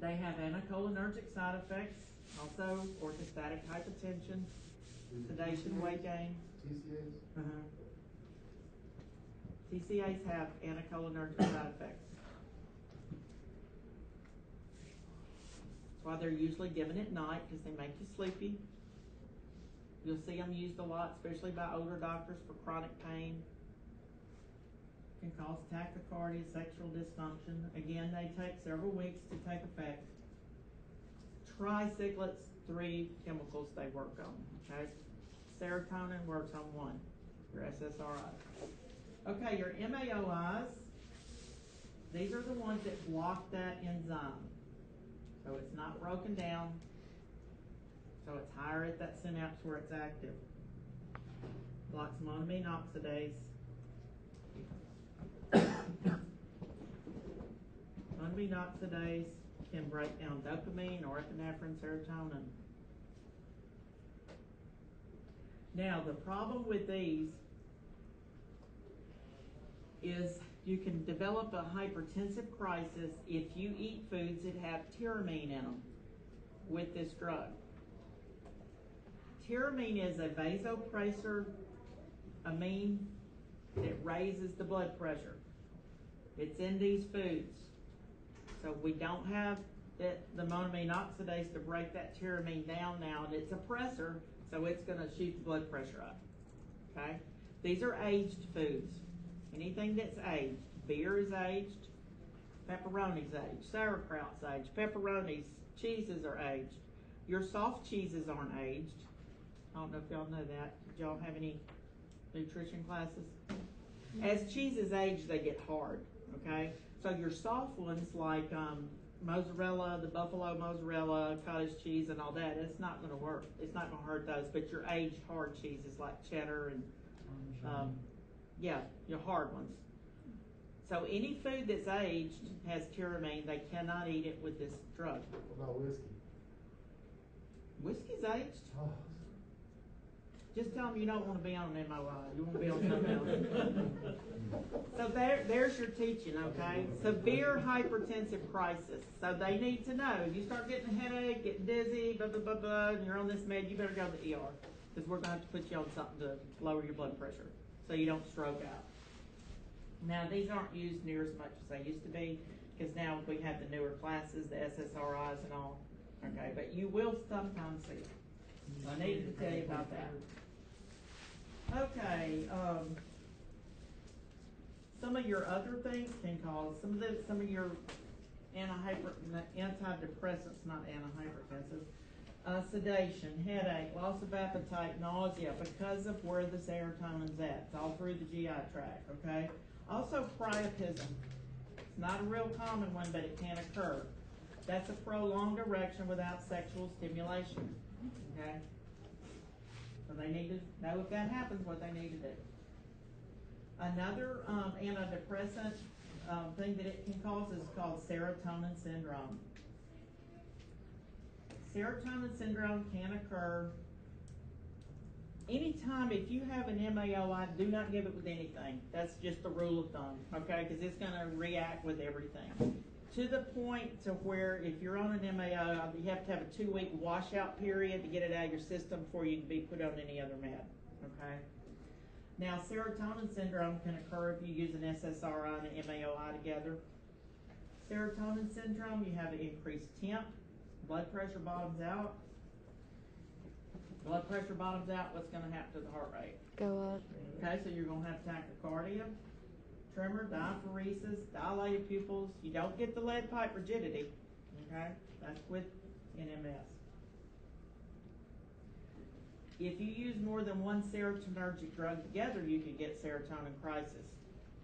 They have anticholinergic side effects, also orthostatic hypotension, sedation, weight gain. TCAs? Uh-huh. TCAs have anticholinergic side effects. That's why they're usually given at night, because they make you sleepy. You'll see them used a lot, especially by older doctors for chronic pain. Can cause tachycardia, sexual dysfunction. Again, they take several weeks to take effect. Tricyclics, three chemicals they work on, okay? Serotonin works on one, your SSRI. Okay, your MAOIs, these are the ones that block that enzyme. So it's not broken down, so it's higher at that synapse where it's active. Blocks monoamine oxidase. monoamine oxidase can break down dopamine, norepinephrine, serotonin. Now, the problem with these is you can develop a hypertensive crisis if you eat foods that have tyramine in them with this drug. Tyramine is a vasopressor amine that raises the blood pressure. It's in these foods. So we don't have the, monoamine oxidase to break that tyramine down now, and it's a pressor, so it's gonna shoot the blood pressure up. Okay? These are aged foods. Anything that's aged. Beer is aged, pepperoni's aged, sauerkraut's aged, pepperonis, cheeses are aged. Your soft cheeses aren't aged. I don't know if y'all know that. Did y'all have any nutrition classes? As cheeses age, they get hard, okay? So your soft ones like um, mozzarella, the buffalo mozzarella, cottage cheese, and all that, it's not going to work. It's not going to hurt those. But your aged hard cheeses like cheddar and um, yeah, your hard ones. So any food that's aged has tyramine. They cannot eat it with this drug. What about whiskey? Whiskey's aged. Oh, Just tell them you don't want to be on an MOI. You want to be on something else. So there, there's your teaching, okay? Severe hypertensive crisis. So they need to know. If you start getting a headache, getting dizzy, blah, blah, blah, blah, and you're on this med, you better go to the ER. Because we're going to have to put you on something to lower your blood pressure so you don't stroke out. Now, these aren't used near as much as they used to be because now we have the newer classes, the SSRIs and all. Okay, but you will sometimes see it. So I needed to tell you about that. Okay, um, some of your other things can cause, some of the, some of your antihyper, antidepressants, not antihypertensive, uh, sedation, headache, loss of appetite, nausea, because of where the serotonin's at. It's all through the GI tract, okay? Also priapism. It's not a real common one, but it can occur. That's a prolonged erection without sexual stimulation, okay? So they need to know if that happens, what they need to do. Another um, antidepressant um, thing that it can cause is called serotonin syndrome. Serotonin syndrome can occur anytime if you have an MAOI, do not give it with anything. That's just the rule of thumb, okay? Because it's going to react with everything. To the point to where if you're on an MAO, you have to have a two week washout period to get it out of your system before you can be put on any other med, okay? Now, serotonin syndrome can occur if you use an SSRI and an MAOI together. Serotonin syndrome, you have an increased temp, blood pressure bottoms out. Blood pressure bottoms out, what's gonna happen to the heart rate? Go up. Okay, so you're gonna have tachycardia, tremor, diaphoresis, dilated pupils. You don't get the lead pipe rigidity, okay? That's with NMS. If you use more than one serotonergic drug together, you could get serotonin crisis.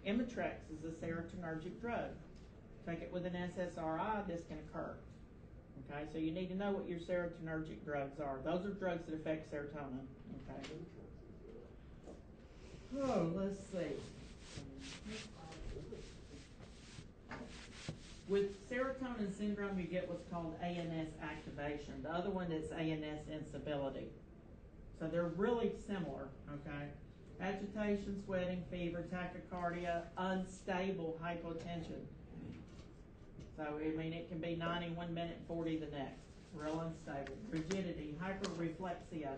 Imitrex is a serotonergic drug. Take it with an SSRI, this can occur. Okay, so you need to know what your serotonergic drugs are. Those are drugs that affect serotonin. Okay. Oh, let's see. With serotonin syndrome, you get what's called ANS activation. The other one is ANS instability. So they're really similar, okay? Agitation, sweating, fever, tachycardia, unstable hypotension. So, I mean, it can be 90 one minute, 40 the next. Real unstable. Rigidity, hyperreflexia.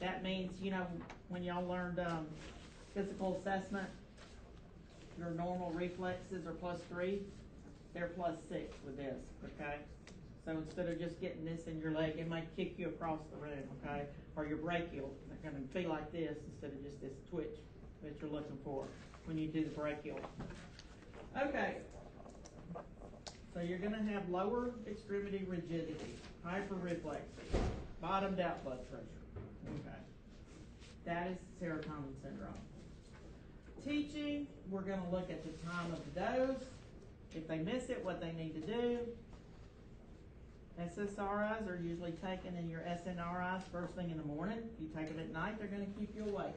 That means, you know, when y'all learned um, physical assessment, your normal reflexes are plus three, they're plus six with this, okay? So instead of just getting this in your leg, it might kick you across the room, okay? Or your brachial, they're gonna be like this instead of just this twitch that you're looking for when you do the brachial. Okay. So you're gonna have lower extremity rigidity, hyperreflexia, bottomed out blood pressure, okay? That is serotonin syndrome. Teaching, we're gonna look at the time of the dose, if they miss it, what they need to do. SSRIs are usually taken in your SNRIs first thing in the morning. If you take them at night, they're gonna keep you awake.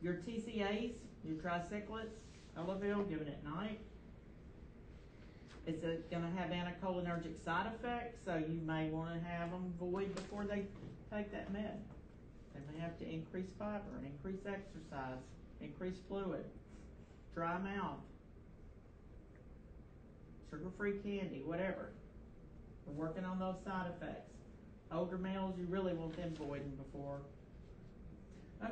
Your TCAs, your tricyclics, Elavil, given at night. Is it gonna have anticholinergic side effects, so you may wanna have them void before they take that med. They may have to increase fiber, increase exercise, increase fluid, dry mouth, sugar-free candy, whatever. We're working on those side effects. Older males, you really want them voiding before.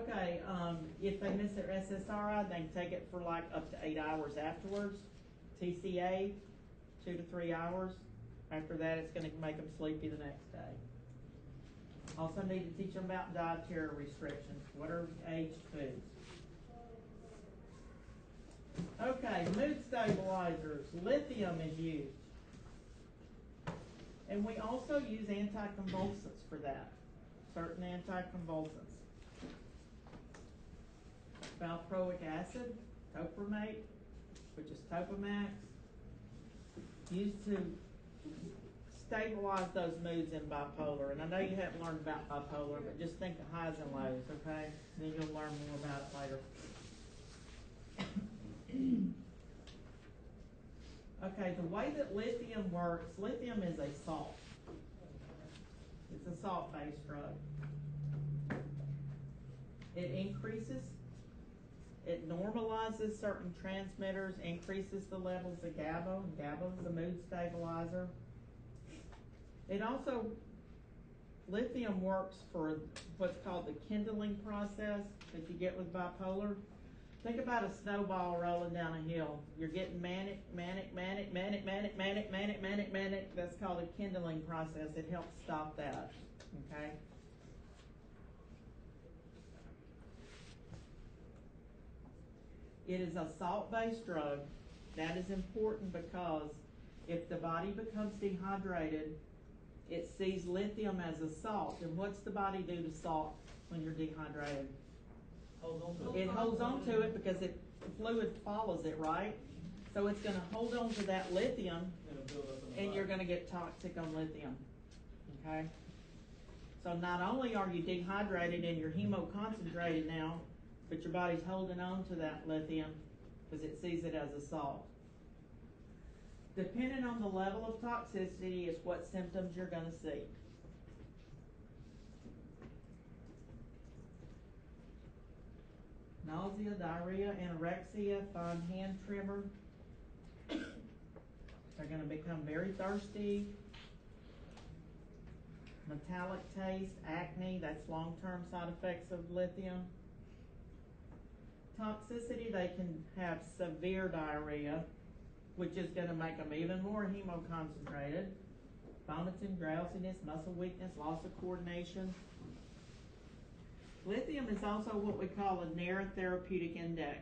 Okay, um, if they miss their SSRI, they can take it for like up to eight hours afterwards. TCA, two to three hours. After that, it's gonna make them sleepy the next day. Also need to teach them about dietary restrictions. What are aged foods? Okay, mood stabilizers. Lithium is used. And we also use anticonvulsants for that. Certain anticonvulsants. Valproic acid, topramate, which is Topamax, used to stabilize those moods in bipolar. And I know you haven't learned about bipolar, but just think of highs and lows, okay? Then you'll learn more about it later. Okay, the way that lithium works, lithium is a salt. It's a salt-based drug. It increases, it normalizes certain transmitters, increases the levels of GABA. GABA is a mood stabilizer. It also, lithium works for what's called the kindling process that you get with bipolar. Think about a snowball rolling down a hill. You're getting manic, manic, manic, manic, manic, manic, manic, manic, manic. That's called a kindling process. It helps stop that. Okay? It is a salt-based drug. That is important because if the body becomes dehydrated, it sees lithium as a salt. And what's the body do to salt when you're dehydrated? To It holds on to it because it, the fluid follows it, right? So it's gonna hold on to that lithium It'll build up in the and you're gonna get toxic on lithium, okay? So not only are you dehydrated and you're hemoconcentrated now, but your body's holding on to that lithium cause it sees it as a salt. Depending on the level of toxicity is what symptoms you're gonna see. Nausea, diarrhea, anorexia, fine hand tremor. They're gonna become very thirsty. Metallic taste, acne, that's long-term side effects of lithium. Toxicity, they can have severe diarrhea, which is gonna make them even more hemoconcentrated. Vomiting, drowsiness, muscle weakness, loss of coordination. Lithium is also what we call a narrow therapeutic index.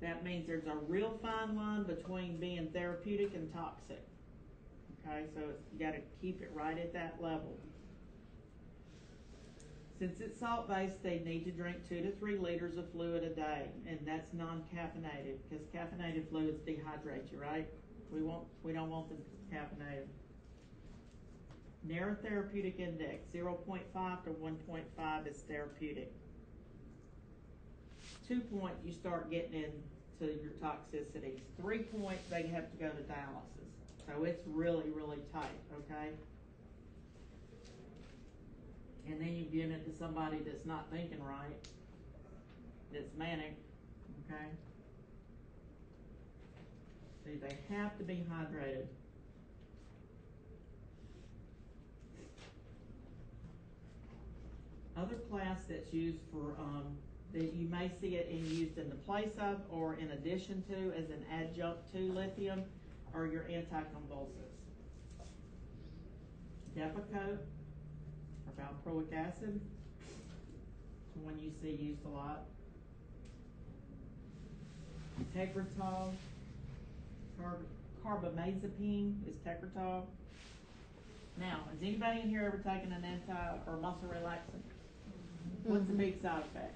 That means there's a real fine line between being therapeutic and toxic. Okay, so you gotta keep it right at that level. Since it's salt based, they need to drink two to three liters of fluid a day, and that's non-caffeinated, cause caffeinated fluids dehydrate you, right? We want, we don't want them caffeinated. Narrow therapeutic index, zero point five to one point five is therapeutic. Two point, you start getting into your toxicities. Three point, they have to go to dialysis. So it's really, really tight, okay? And then you give it to somebody that's not thinking right, that's manic, okay? See, they have to be hydrated. Other class that's used for, um, that you may see it in used in the place of or in addition to as an adjunct to lithium are your anticonvulsants. Depakote valproic acid, the one you see used a lot. Tegretol, carb, carbamazepine is Tegretol. Now, has anybody in here ever taken an anti or muscle relaxant? What's the big side effect?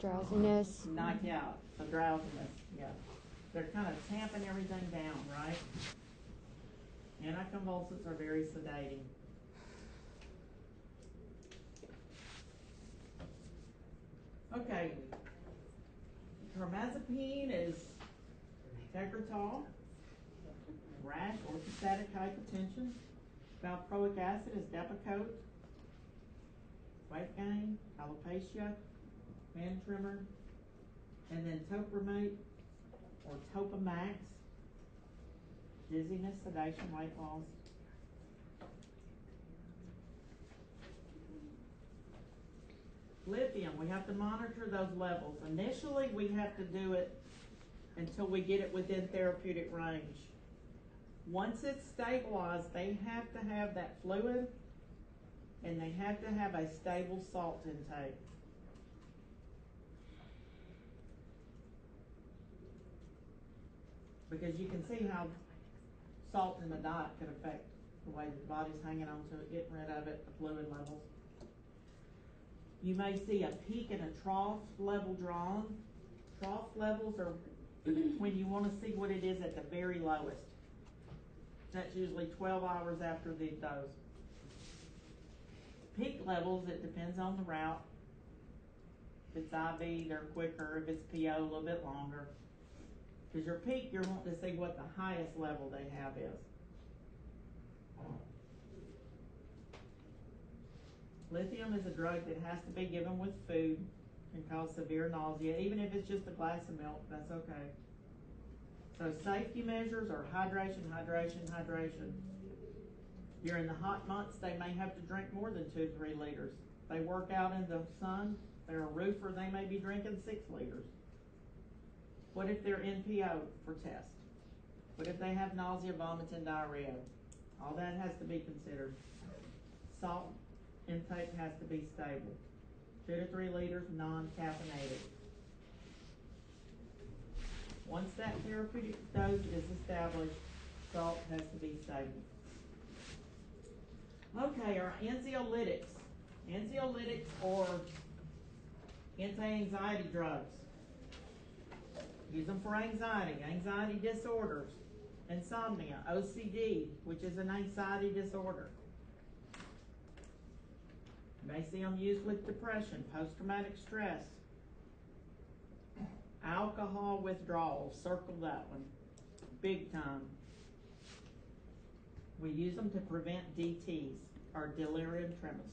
Drowsiness. knock out, so drowsiness, yeah. They're kind of tamping everything down, right? Anticonvulsants are very sedating. Okay. Carbamazepine is Tegretol, rash, orthostatic hypertension. Valproic acid is Depakote. Weight gain, alopecia, hand trimmer, and then topramate or topamax, dizziness, sedation, weight loss. Lithium, we have to monitor those levels. Initially, we have to do it until we get it within therapeutic range. Once it's stabilized, they have to have that fluid and they have to have a stable salt intake. Because you can see how salt in the diet could affect the way the body's hanging on to it, getting rid of it, the fluid levels. You may see a peak and a trough level drawn. Trough levels are when you wanna see what it is at the very lowest. That's usually twelve hours after the dose. Peak levels, it depends on the route. If it's IV, they're quicker, if it's PO, a little bit longer. Cause your peak, you're wanting to see what the highest level they have is. Lithium is a drug that has to be given with food, can cause severe nausea, even if it's just a glass of milk, that's okay. So safety measures are hydration, hydration, hydration. During the hot months, they may have to drink more than two, three liters. They work out in the sun, they're a roofer, they may be drinking six liters. What if they're NPO for test? What if they have nausea, vomiting, diarrhea? All that has to be considered. Salt intake has to be stable. Two to three liters, non-caffeinated. Once that therapeutic dose is established, salt has to be stable. Okay, our anxiolytics. Anxiolytics or anti-anxiety drugs. Use them for anxiety, anxiety disorders, insomnia, OCD, which is an anxiety disorder. May see them used with depression, post-traumatic stress. Alcohol withdrawal, circle that one, big time. We use them to prevent DTs, or delirium tremens.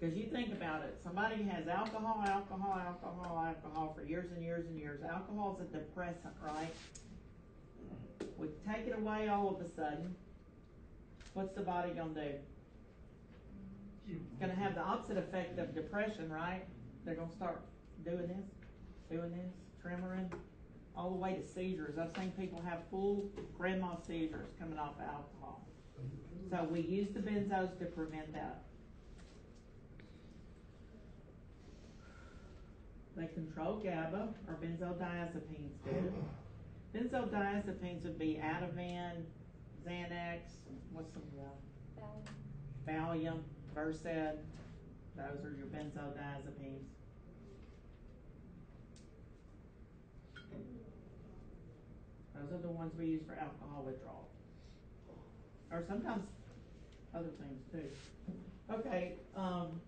Cause you think about it, somebody has alcohol, alcohol, alcohol, alcohol for years and years and years, Alcohol is a depressant, right? We take it away all of a sudden, what's the body gonna do? It's gonna have the opposite effect of depression, right? They're gonna start doing this, doing this, tremoring, all the way to seizures. I've seen people have full grand mal seizures coming off of alcohol. So we use the benzos to prevent that. They control GABA or benzodiazepines do. Benzodiazepines would be Ativan, Xanax, what's some more? Valium, Versed, those are your benzodiazepines. Those are the ones we use for alcohol withdrawal. Or sometimes other things too. Okay, um,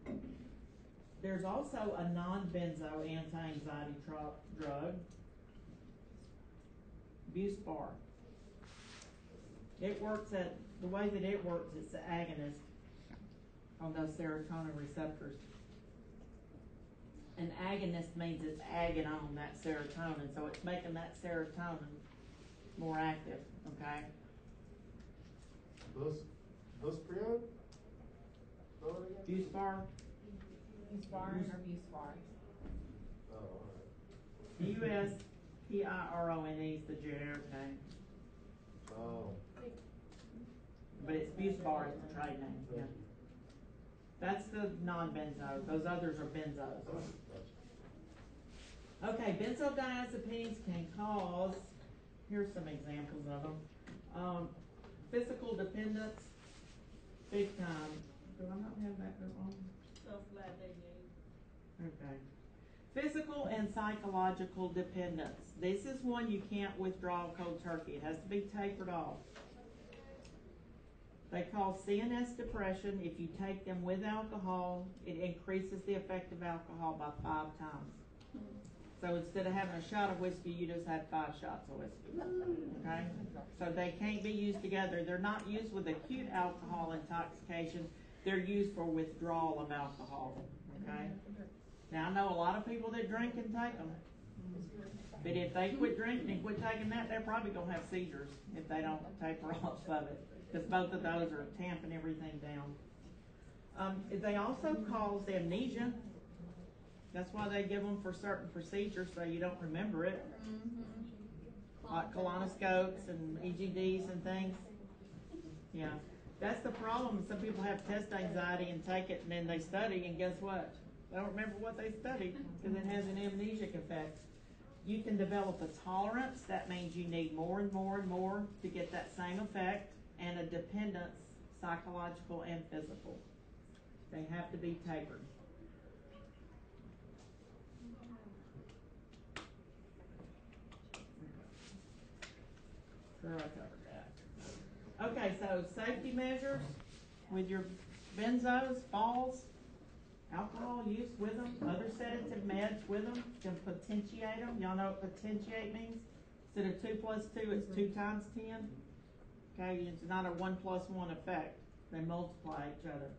there's also a non-benzo anti-anxiety drug, Buspar. It works at, the way that it works, it's an agonist on those serotonin receptors. An agonist means it's agging on that serotonin, so it's making that serotonin more active, okay? Those, those prion? Know what? Buspar, Buspar or Buspar? Oh, alright. U S P I R O N E is the generic name, Oh. but it's Buspar is the trade name, yeah. That's the non-benzo, those others are benzos. Okay, benzodiazepines can cause, here's some examples of them. Um, physical dependence, big time. Do I not have that on? So flat that day. Okay. Physical and psychological dependence. This is one you can't withdraw cold turkey. It has to be tapered off. They cause CNS depression. If you take them with alcohol, it increases the effect of alcohol by five times. So instead of having a shot of whiskey, you just had five shots of whiskey. Okay? So they can't be used together. They're not used with acute alcohol intoxication. They're used for withdrawal of alcohol. Okay? Now I know a lot of people that drink and take them. But if they quit drinking and quit taking that, they're probably gonna have seizures if they don't taper off of it. Cause both of those are tamping everything down. Um, they also cause amnesia. That's why they give them for certain procedures, so you don't remember it. Like colonoscopes and EGDs and things. Yeah, that's the problem. Some people have test anxiety and take it and then they study and guess what? They don't remember what they studied because it has an amnesic effect. You can develop a tolerance. That means you need more and more and more to get that same effect and a dependence, psychological and physical. They have to be tapered. Okay, so safety measures with your benzos, falls, alcohol use with them, other sedative meds with them, can potentiate them. Y'all know what potentiate means? Instead of two plus two, it's two times ten. Okay, it's not a one plus one effect. They multiply each other.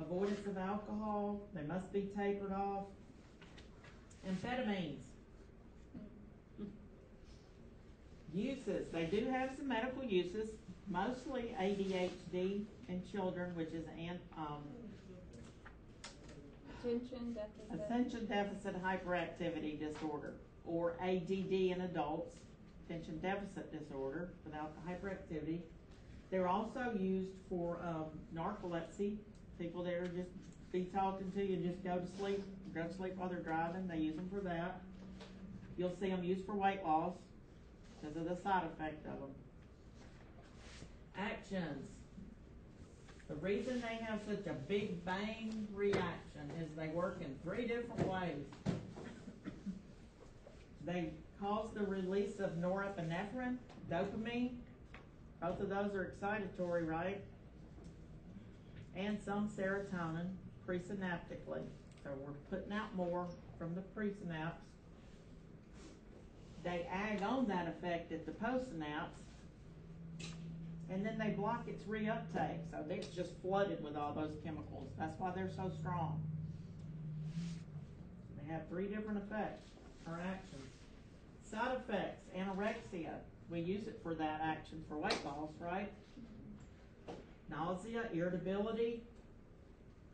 Avoidance of alcohol, they must be tapered off. Amphetamines. Uses, they do have some medical uses, mostly ADHD in children, which is an, um, Attention deficit. attention deficit hyperactivity disorder, or ADD in adults, attention deficit disorder without the hyperactivity. They're also used for, um, narcolepsy, people that are just be talking to you just go to sleep, go to sleep while they're driving, they use them for that. You'll see them used for weight loss, because of the side effect of them. Actions. The reason they have such a big bang reaction is they work in three different ways. They cause the release of norepinephrine, dopamine. Both of those are excitatory, right? And some serotonin presynaptically. So we're putting out more from the presynapse. they add on that effect at the postsynapse, and then they block its reuptake, so it's just flooded with all those chemicals. That's why they're so strong. They have three different effects or actions. Side effects, anorexia. We use it for that action for weight loss, right? Nausea, irritability.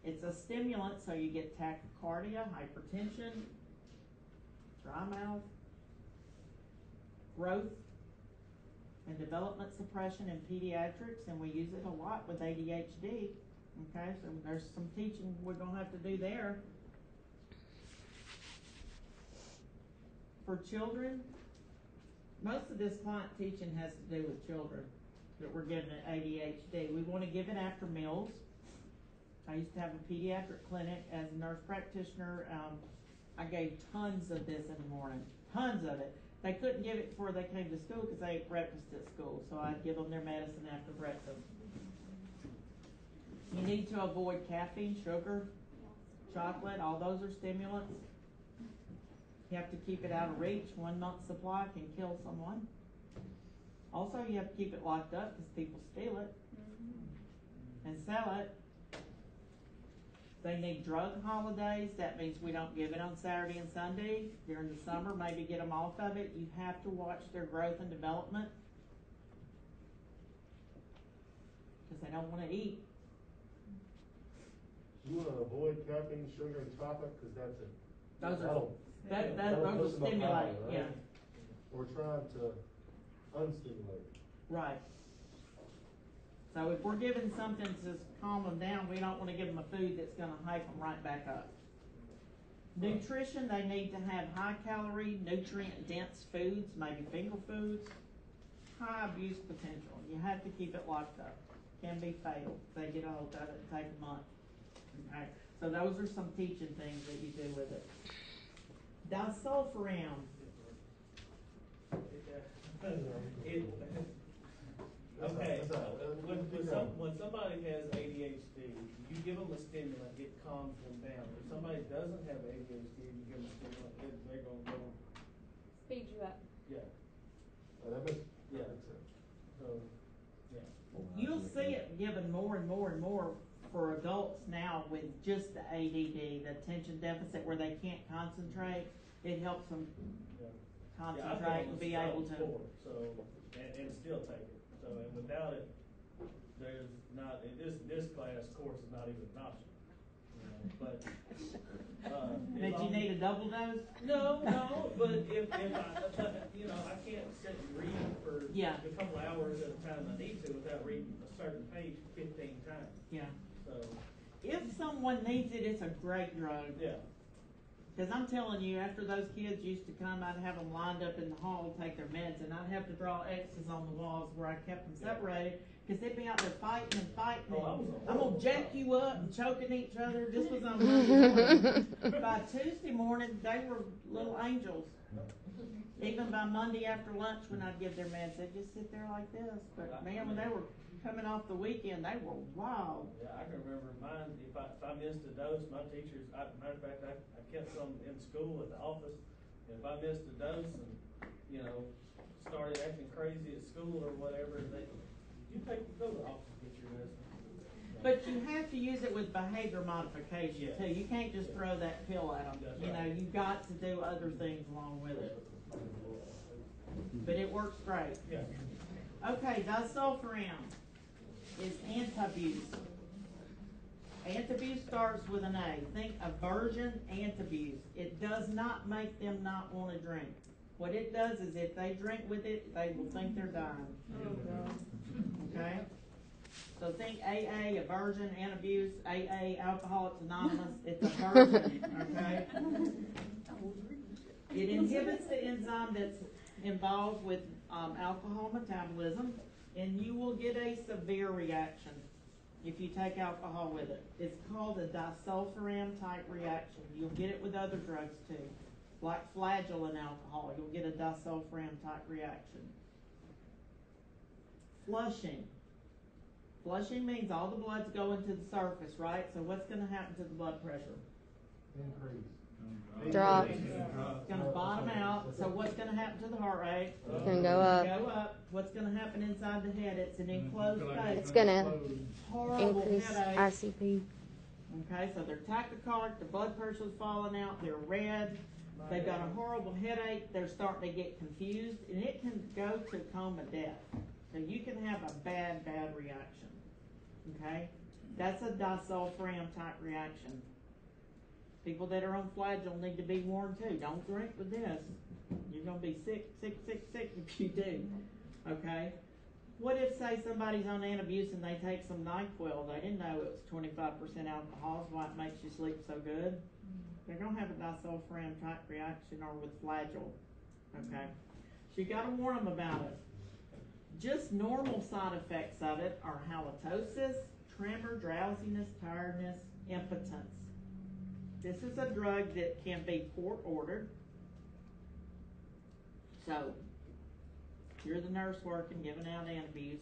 It's a stimulant, so you get tachycardia, hypertension, dry mouth, growth and development suppression in pediatrics, and we use it a lot with ADHD. Okay, so there's some teaching we're gonna have to do there. For children, most of this client teaching has to do with children that we're giving it ADHD. We wanna give it after meals. I used to have a pediatric clinic as a nurse practitioner, um, I gave tons of this in the morning, tons of it. They couldn't give it before they came to school because they ate breakfast at school, so I'd give them their medicine after breakfast. You need to avoid caffeine, sugar, chocolate, all those are stimulants. You have to keep it out of reach, one month's supply can kill someone. Also, you have to keep it locked up because people steal it mm-hmm. and sell it. They need drug holidays, that means we don't give it on Saturday and Sunday. During the summer, maybe get them off of it. You have to watch their growth and development. Cause they don't wanna eat. You wanna avoid caffeine, sugar, and chocolate, cause that's a. Those are, that'll- that, that, those push will them up stimulate, yeah, We're trying to unstimulate. right. So if we're giving something to calm them down, we don't wanna give them a food that's gonna hype them right back up. Nutrition, they need to have high calorie, nutrient dense foods, maybe finger foods. High abuse potential, you have to keep it locked up, can be fatal, they get a hold of it, and take a month. Okay, so those are some teaching things that you do with it. Disulfiram, It, okay, that's not- when, when some, when somebody has ADHD, you give them a stimulant, it calms them down. If somebody doesn't have ADHD, you give them a stimulant, they- they're gonna go, Speed you up. yeah, That makes, Yeah. that makes sense. so, yeah. you'll see it given more and more and more for adults now with just the ADD, the attention deficit where they can't concentrate. It helps them Yeah. concentrate and be able to. Before, so, and, and still take it, so, and without it, there's not, in this, this class course is not even an option. You know, but, uh. Did you need a double dose? No, no, but if, if I, you know, I can't sit and read for Yeah. a couple hours at a time I need to without reading a certain page fifteen times, Yeah. so, If someone needs it, it's a great drug. yeah. Cause I'm telling you, after those kids used to come, I'd have them lined up in the hall to take their meds, and I'd have to draw X's on the walls where I kept them separated, cause they'd be out there fighting and fighting. Oh, I was and a I'm gonna jack you up and choking each other. This was on Monday morning. By Tuesday morning, they were little angels. Even by Monday after lunch, when I'd give their meds, they'd just sit there like this. But man, when they were coming off the weekend, they were wild. Yeah, I can remember mine, if I, if I missed a dose, my teachers, I, matter of fact, I, I kept some in school at the office. And if I missed a dose and, you know, started acting crazy at school or whatever, they, you take, go to the office and get your medicine. But you have to use it with behavior modification Yeah. too. You can't just throw that pill at them. That's You know, right. you've got to do other things along with it. But it works great. Yeah. Okay, disulfiram is antabuse. Antabuse starts with an A. Think aversion, antabuse. It does not make them not wanna drink. What it does is if they drink with it, they will think they're dying. Okay? So think AA, aversion, antabuse, AA, Alcoholics Anonymous, it's aversion, okay? It inhibits the enzyme that's involved with, um, alcohol metabolism, and you will get a severe reaction if you take alcohol with it. It's called a disulfiram type reaction. You'll get it with other drugs too, like flagyl alcohol, you'll get a disulfiram type reaction. Flushing. Flushing means all the blood's going to the surface, right? So what's gonna happen to the blood pressure? Increase. Drop. It's gonna bottom out, so what's gonna happen to the heart rate? It's gonna go up. Go up, what's gonna happen inside the head, it's an enclosed space. It's gonna increase headache. ICP. Okay, so they're tachycardic, the blood pressure's falling out, they're red, they've got a horrible headache, they're starting to get confused, and it can go to coma death. So you can have a bad, bad reaction, okay? That's a disulfiram type reaction. People that are on flagyl need to be warned too, don't drink with this. You're gonna be sick, sick, sick, sick if you do, okay? What if, say, somebody's on Antabuse and they take some NyQuil, they didn't know it was twenty-five percent alcohol, is why it makes you sleep so good? They're gonna have a disulfiram type reaction or with flagyl, okay? So you gotta warn them about it. Just normal side effects of it are halitosis, tremor, drowsiness, tiredness, impotence. This is a drug that can be court ordered. So, you're the nurse working, giving out antabuse.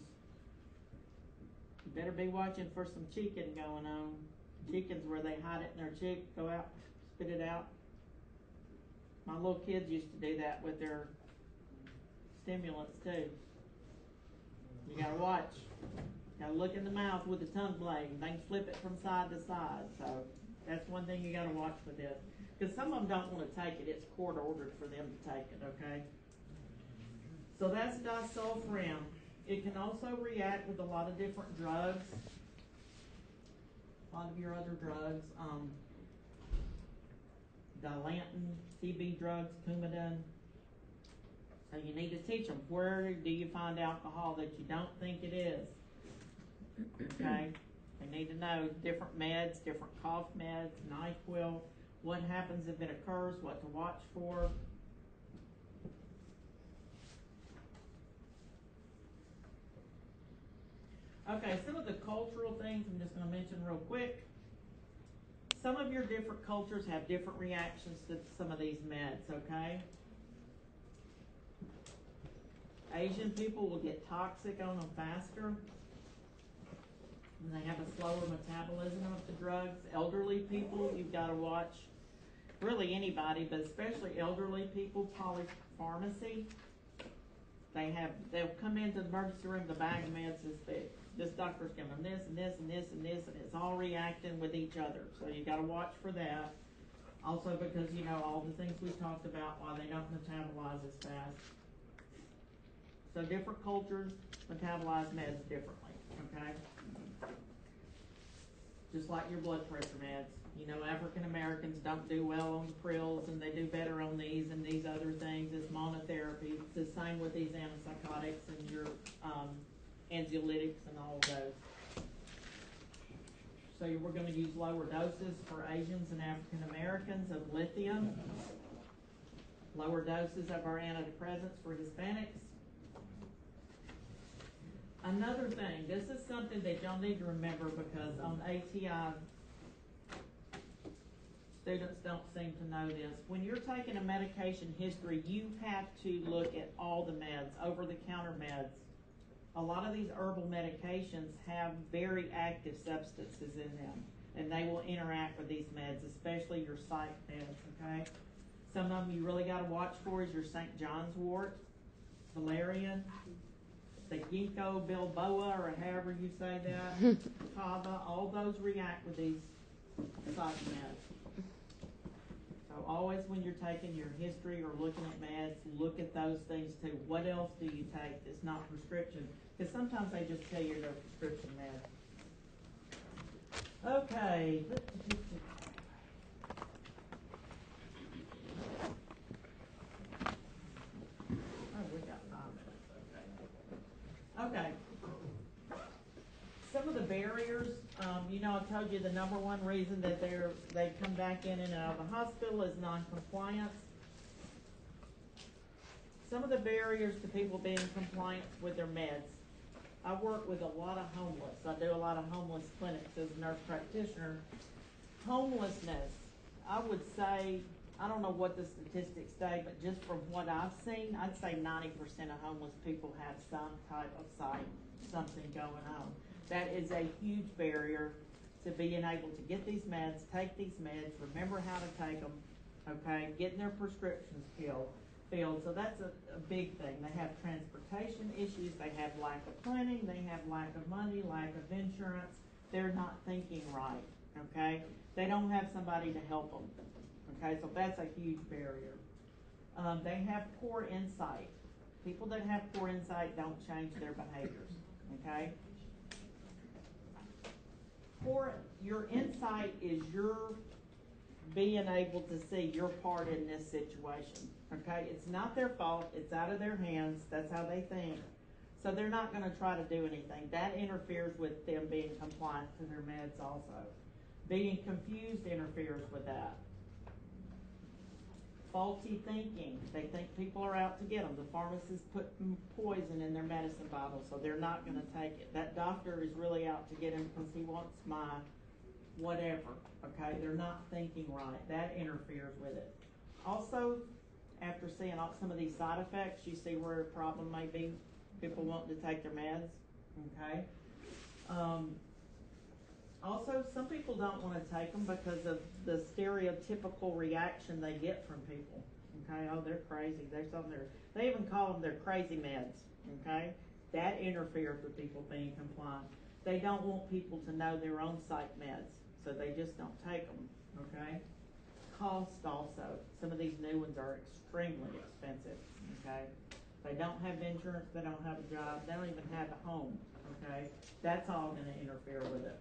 You better be watching for some cheeking going on. Chickens where they hide it in their cheek, go out, spit it out. My little kids used to do that with their stimulants too. You gotta watch. Gotta look in the mouth with the tongue blade, they can flip it from side to side, so that's one thing you gotta watch with this. Cause some of them don't wanna take it, it's court ordered for them to take it, okay? So that's disulfiram. It can also react with a lot of different drugs. A lot of your other drugs, um, Dilantin, TB drugs, Coumadin. So you need to teach them, where do you find alcohol that you don't think it is? Okay, they need to know different meds, different cough meds, NyQuil, what happens if it occurs, what to watch for. Okay, some of the cultural things I'm just gonna mention real quick. Some of your different cultures have different reactions to some of these meds, okay? Asian people will get toxic on them faster. And they have a slower metabolism of the drugs. Elderly people, you've gotta watch. Really anybody, but especially elderly people, polypharmacy. They have, they'll come into the emergency room, the bag of meds is big. This doctor's giving them this and this and this and this, and it's all reacting with each other, so you gotta watch for that. Also because, you know, all the things we talked about, why they don't metabolize as fast. So different cultures metabolize meds differently, okay? Just like your blood pressure meds, you know, African Americans don't do well on the prils and they do better on these and these other things as monotherapy. It's the same with these antipsychotics and your, um, anxiolytics and all of those. So we're gonna use lower doses for Asians and African Americans of lithium. Lower doses of our antidepressants for Hispanics. Another thing, this is something that y'all need to remember because on ATI, students don't seem to know this. When you're taking a medication history, you have to look at all the meds, over-the-counter meds. A lot of these herbal medications have very active substances in them, and they will interact with these meds, especially your psych meds, okay? Some of them you really gotta watch for is your St. John's wort, valerian, the ginkgo biloba, or however you say that, kava, all those react with these psych meds. So always when you're taking your history or looking at meds, look at those things too. What else do you take that's not prescription? Cause sometimes they just tell you they're prescription meds. Okay. Oh, we got five minutes, okay. Okay. Some of the barriers, um, you know, I told you the number one reason that they're, they come back in and out of the hospital is non-compliance. Some of the barriers to people being compliant with their meds. I work with a lot of homeless, I do a lot of homeless clinics as a nurse practitioner. Homelessness, I would say, I don't know what the statistics say, but just from what I've seen, I'd say ninety percent of homeless people have some type of sight, something going on. That is a huge barrier to being able to get these meds, take these meds, remember how to take them, okay, getting their prescriptions filled, filled, so that's a, a big thing. They have transportation issues, they have lack of planning, they have lack of money, lack of insurance, they're not thinking right, okay? They don't have somebody to help them, okay, so that's a huge barrier. Um, they have poor insight. People that have poor insight don't change their behaviors, okay? Poor, your insight is your being able to see your part in this situation, okay? It's not their fault, it's out of their hands, that's how they think. So they're not gonna try to do anything. That interferes with them being compliant to their meds also. Being confused interferes with that faulty thinking. They think people are out to get them. The pharmacist put poison in their medicine bottle, so they're not going to take it. That doctor is really out to get him because he wants my whatever. Okay, they're not thinking right. That interferes with it. Also, after seeing all, some of these side effects, you see where a problem may be. People wanting to take their meds. Okay. Um, also, some people don't want to take them because of the stereotypical reaction they get from people. Okay, oh, they're crazy. They're something. They even call them their crazy meds. Okay, that interferes with people being compliant. They don't want people to know their own psych meds, so they just don't take them. Okay, cost also. Some of these new ones are extremely expensive. Okay, they don't have insurance. They don't have a job. They don't even have a home. Okay, that's all going to interfere with it.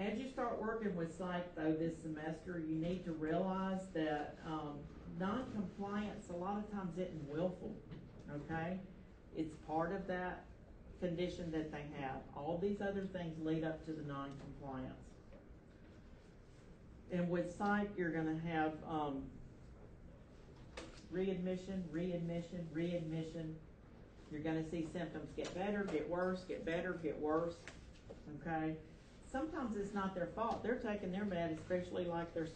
As you start working with psych though this semester, you need to realize that, um, non-compliance, a lot of times isn't willful, okay? It's part of that condition that they have. All these other things lead up to the non-compliance. And with psych, you're gonna have, um, readmission, readmission, readmission. You're gonna see symptoms get better, get worse, get better, get worse, okay? Sometimes it's not their fault. They're taking their med, especially like they're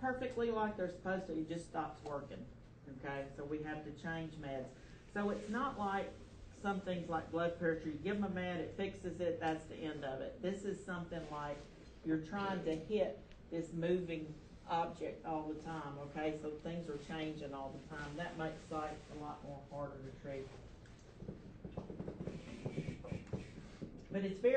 perfectly like they're supposed to. It just stops working. Okay, so we have to change meds. So it's not like some things like blood pressure. You give them a med, it fixes it. That's the end of it. This is something like you're trying to hit this moving object all the time. Okay, so things are changing all the time. That makes psych a lot more harder to treat. But it's very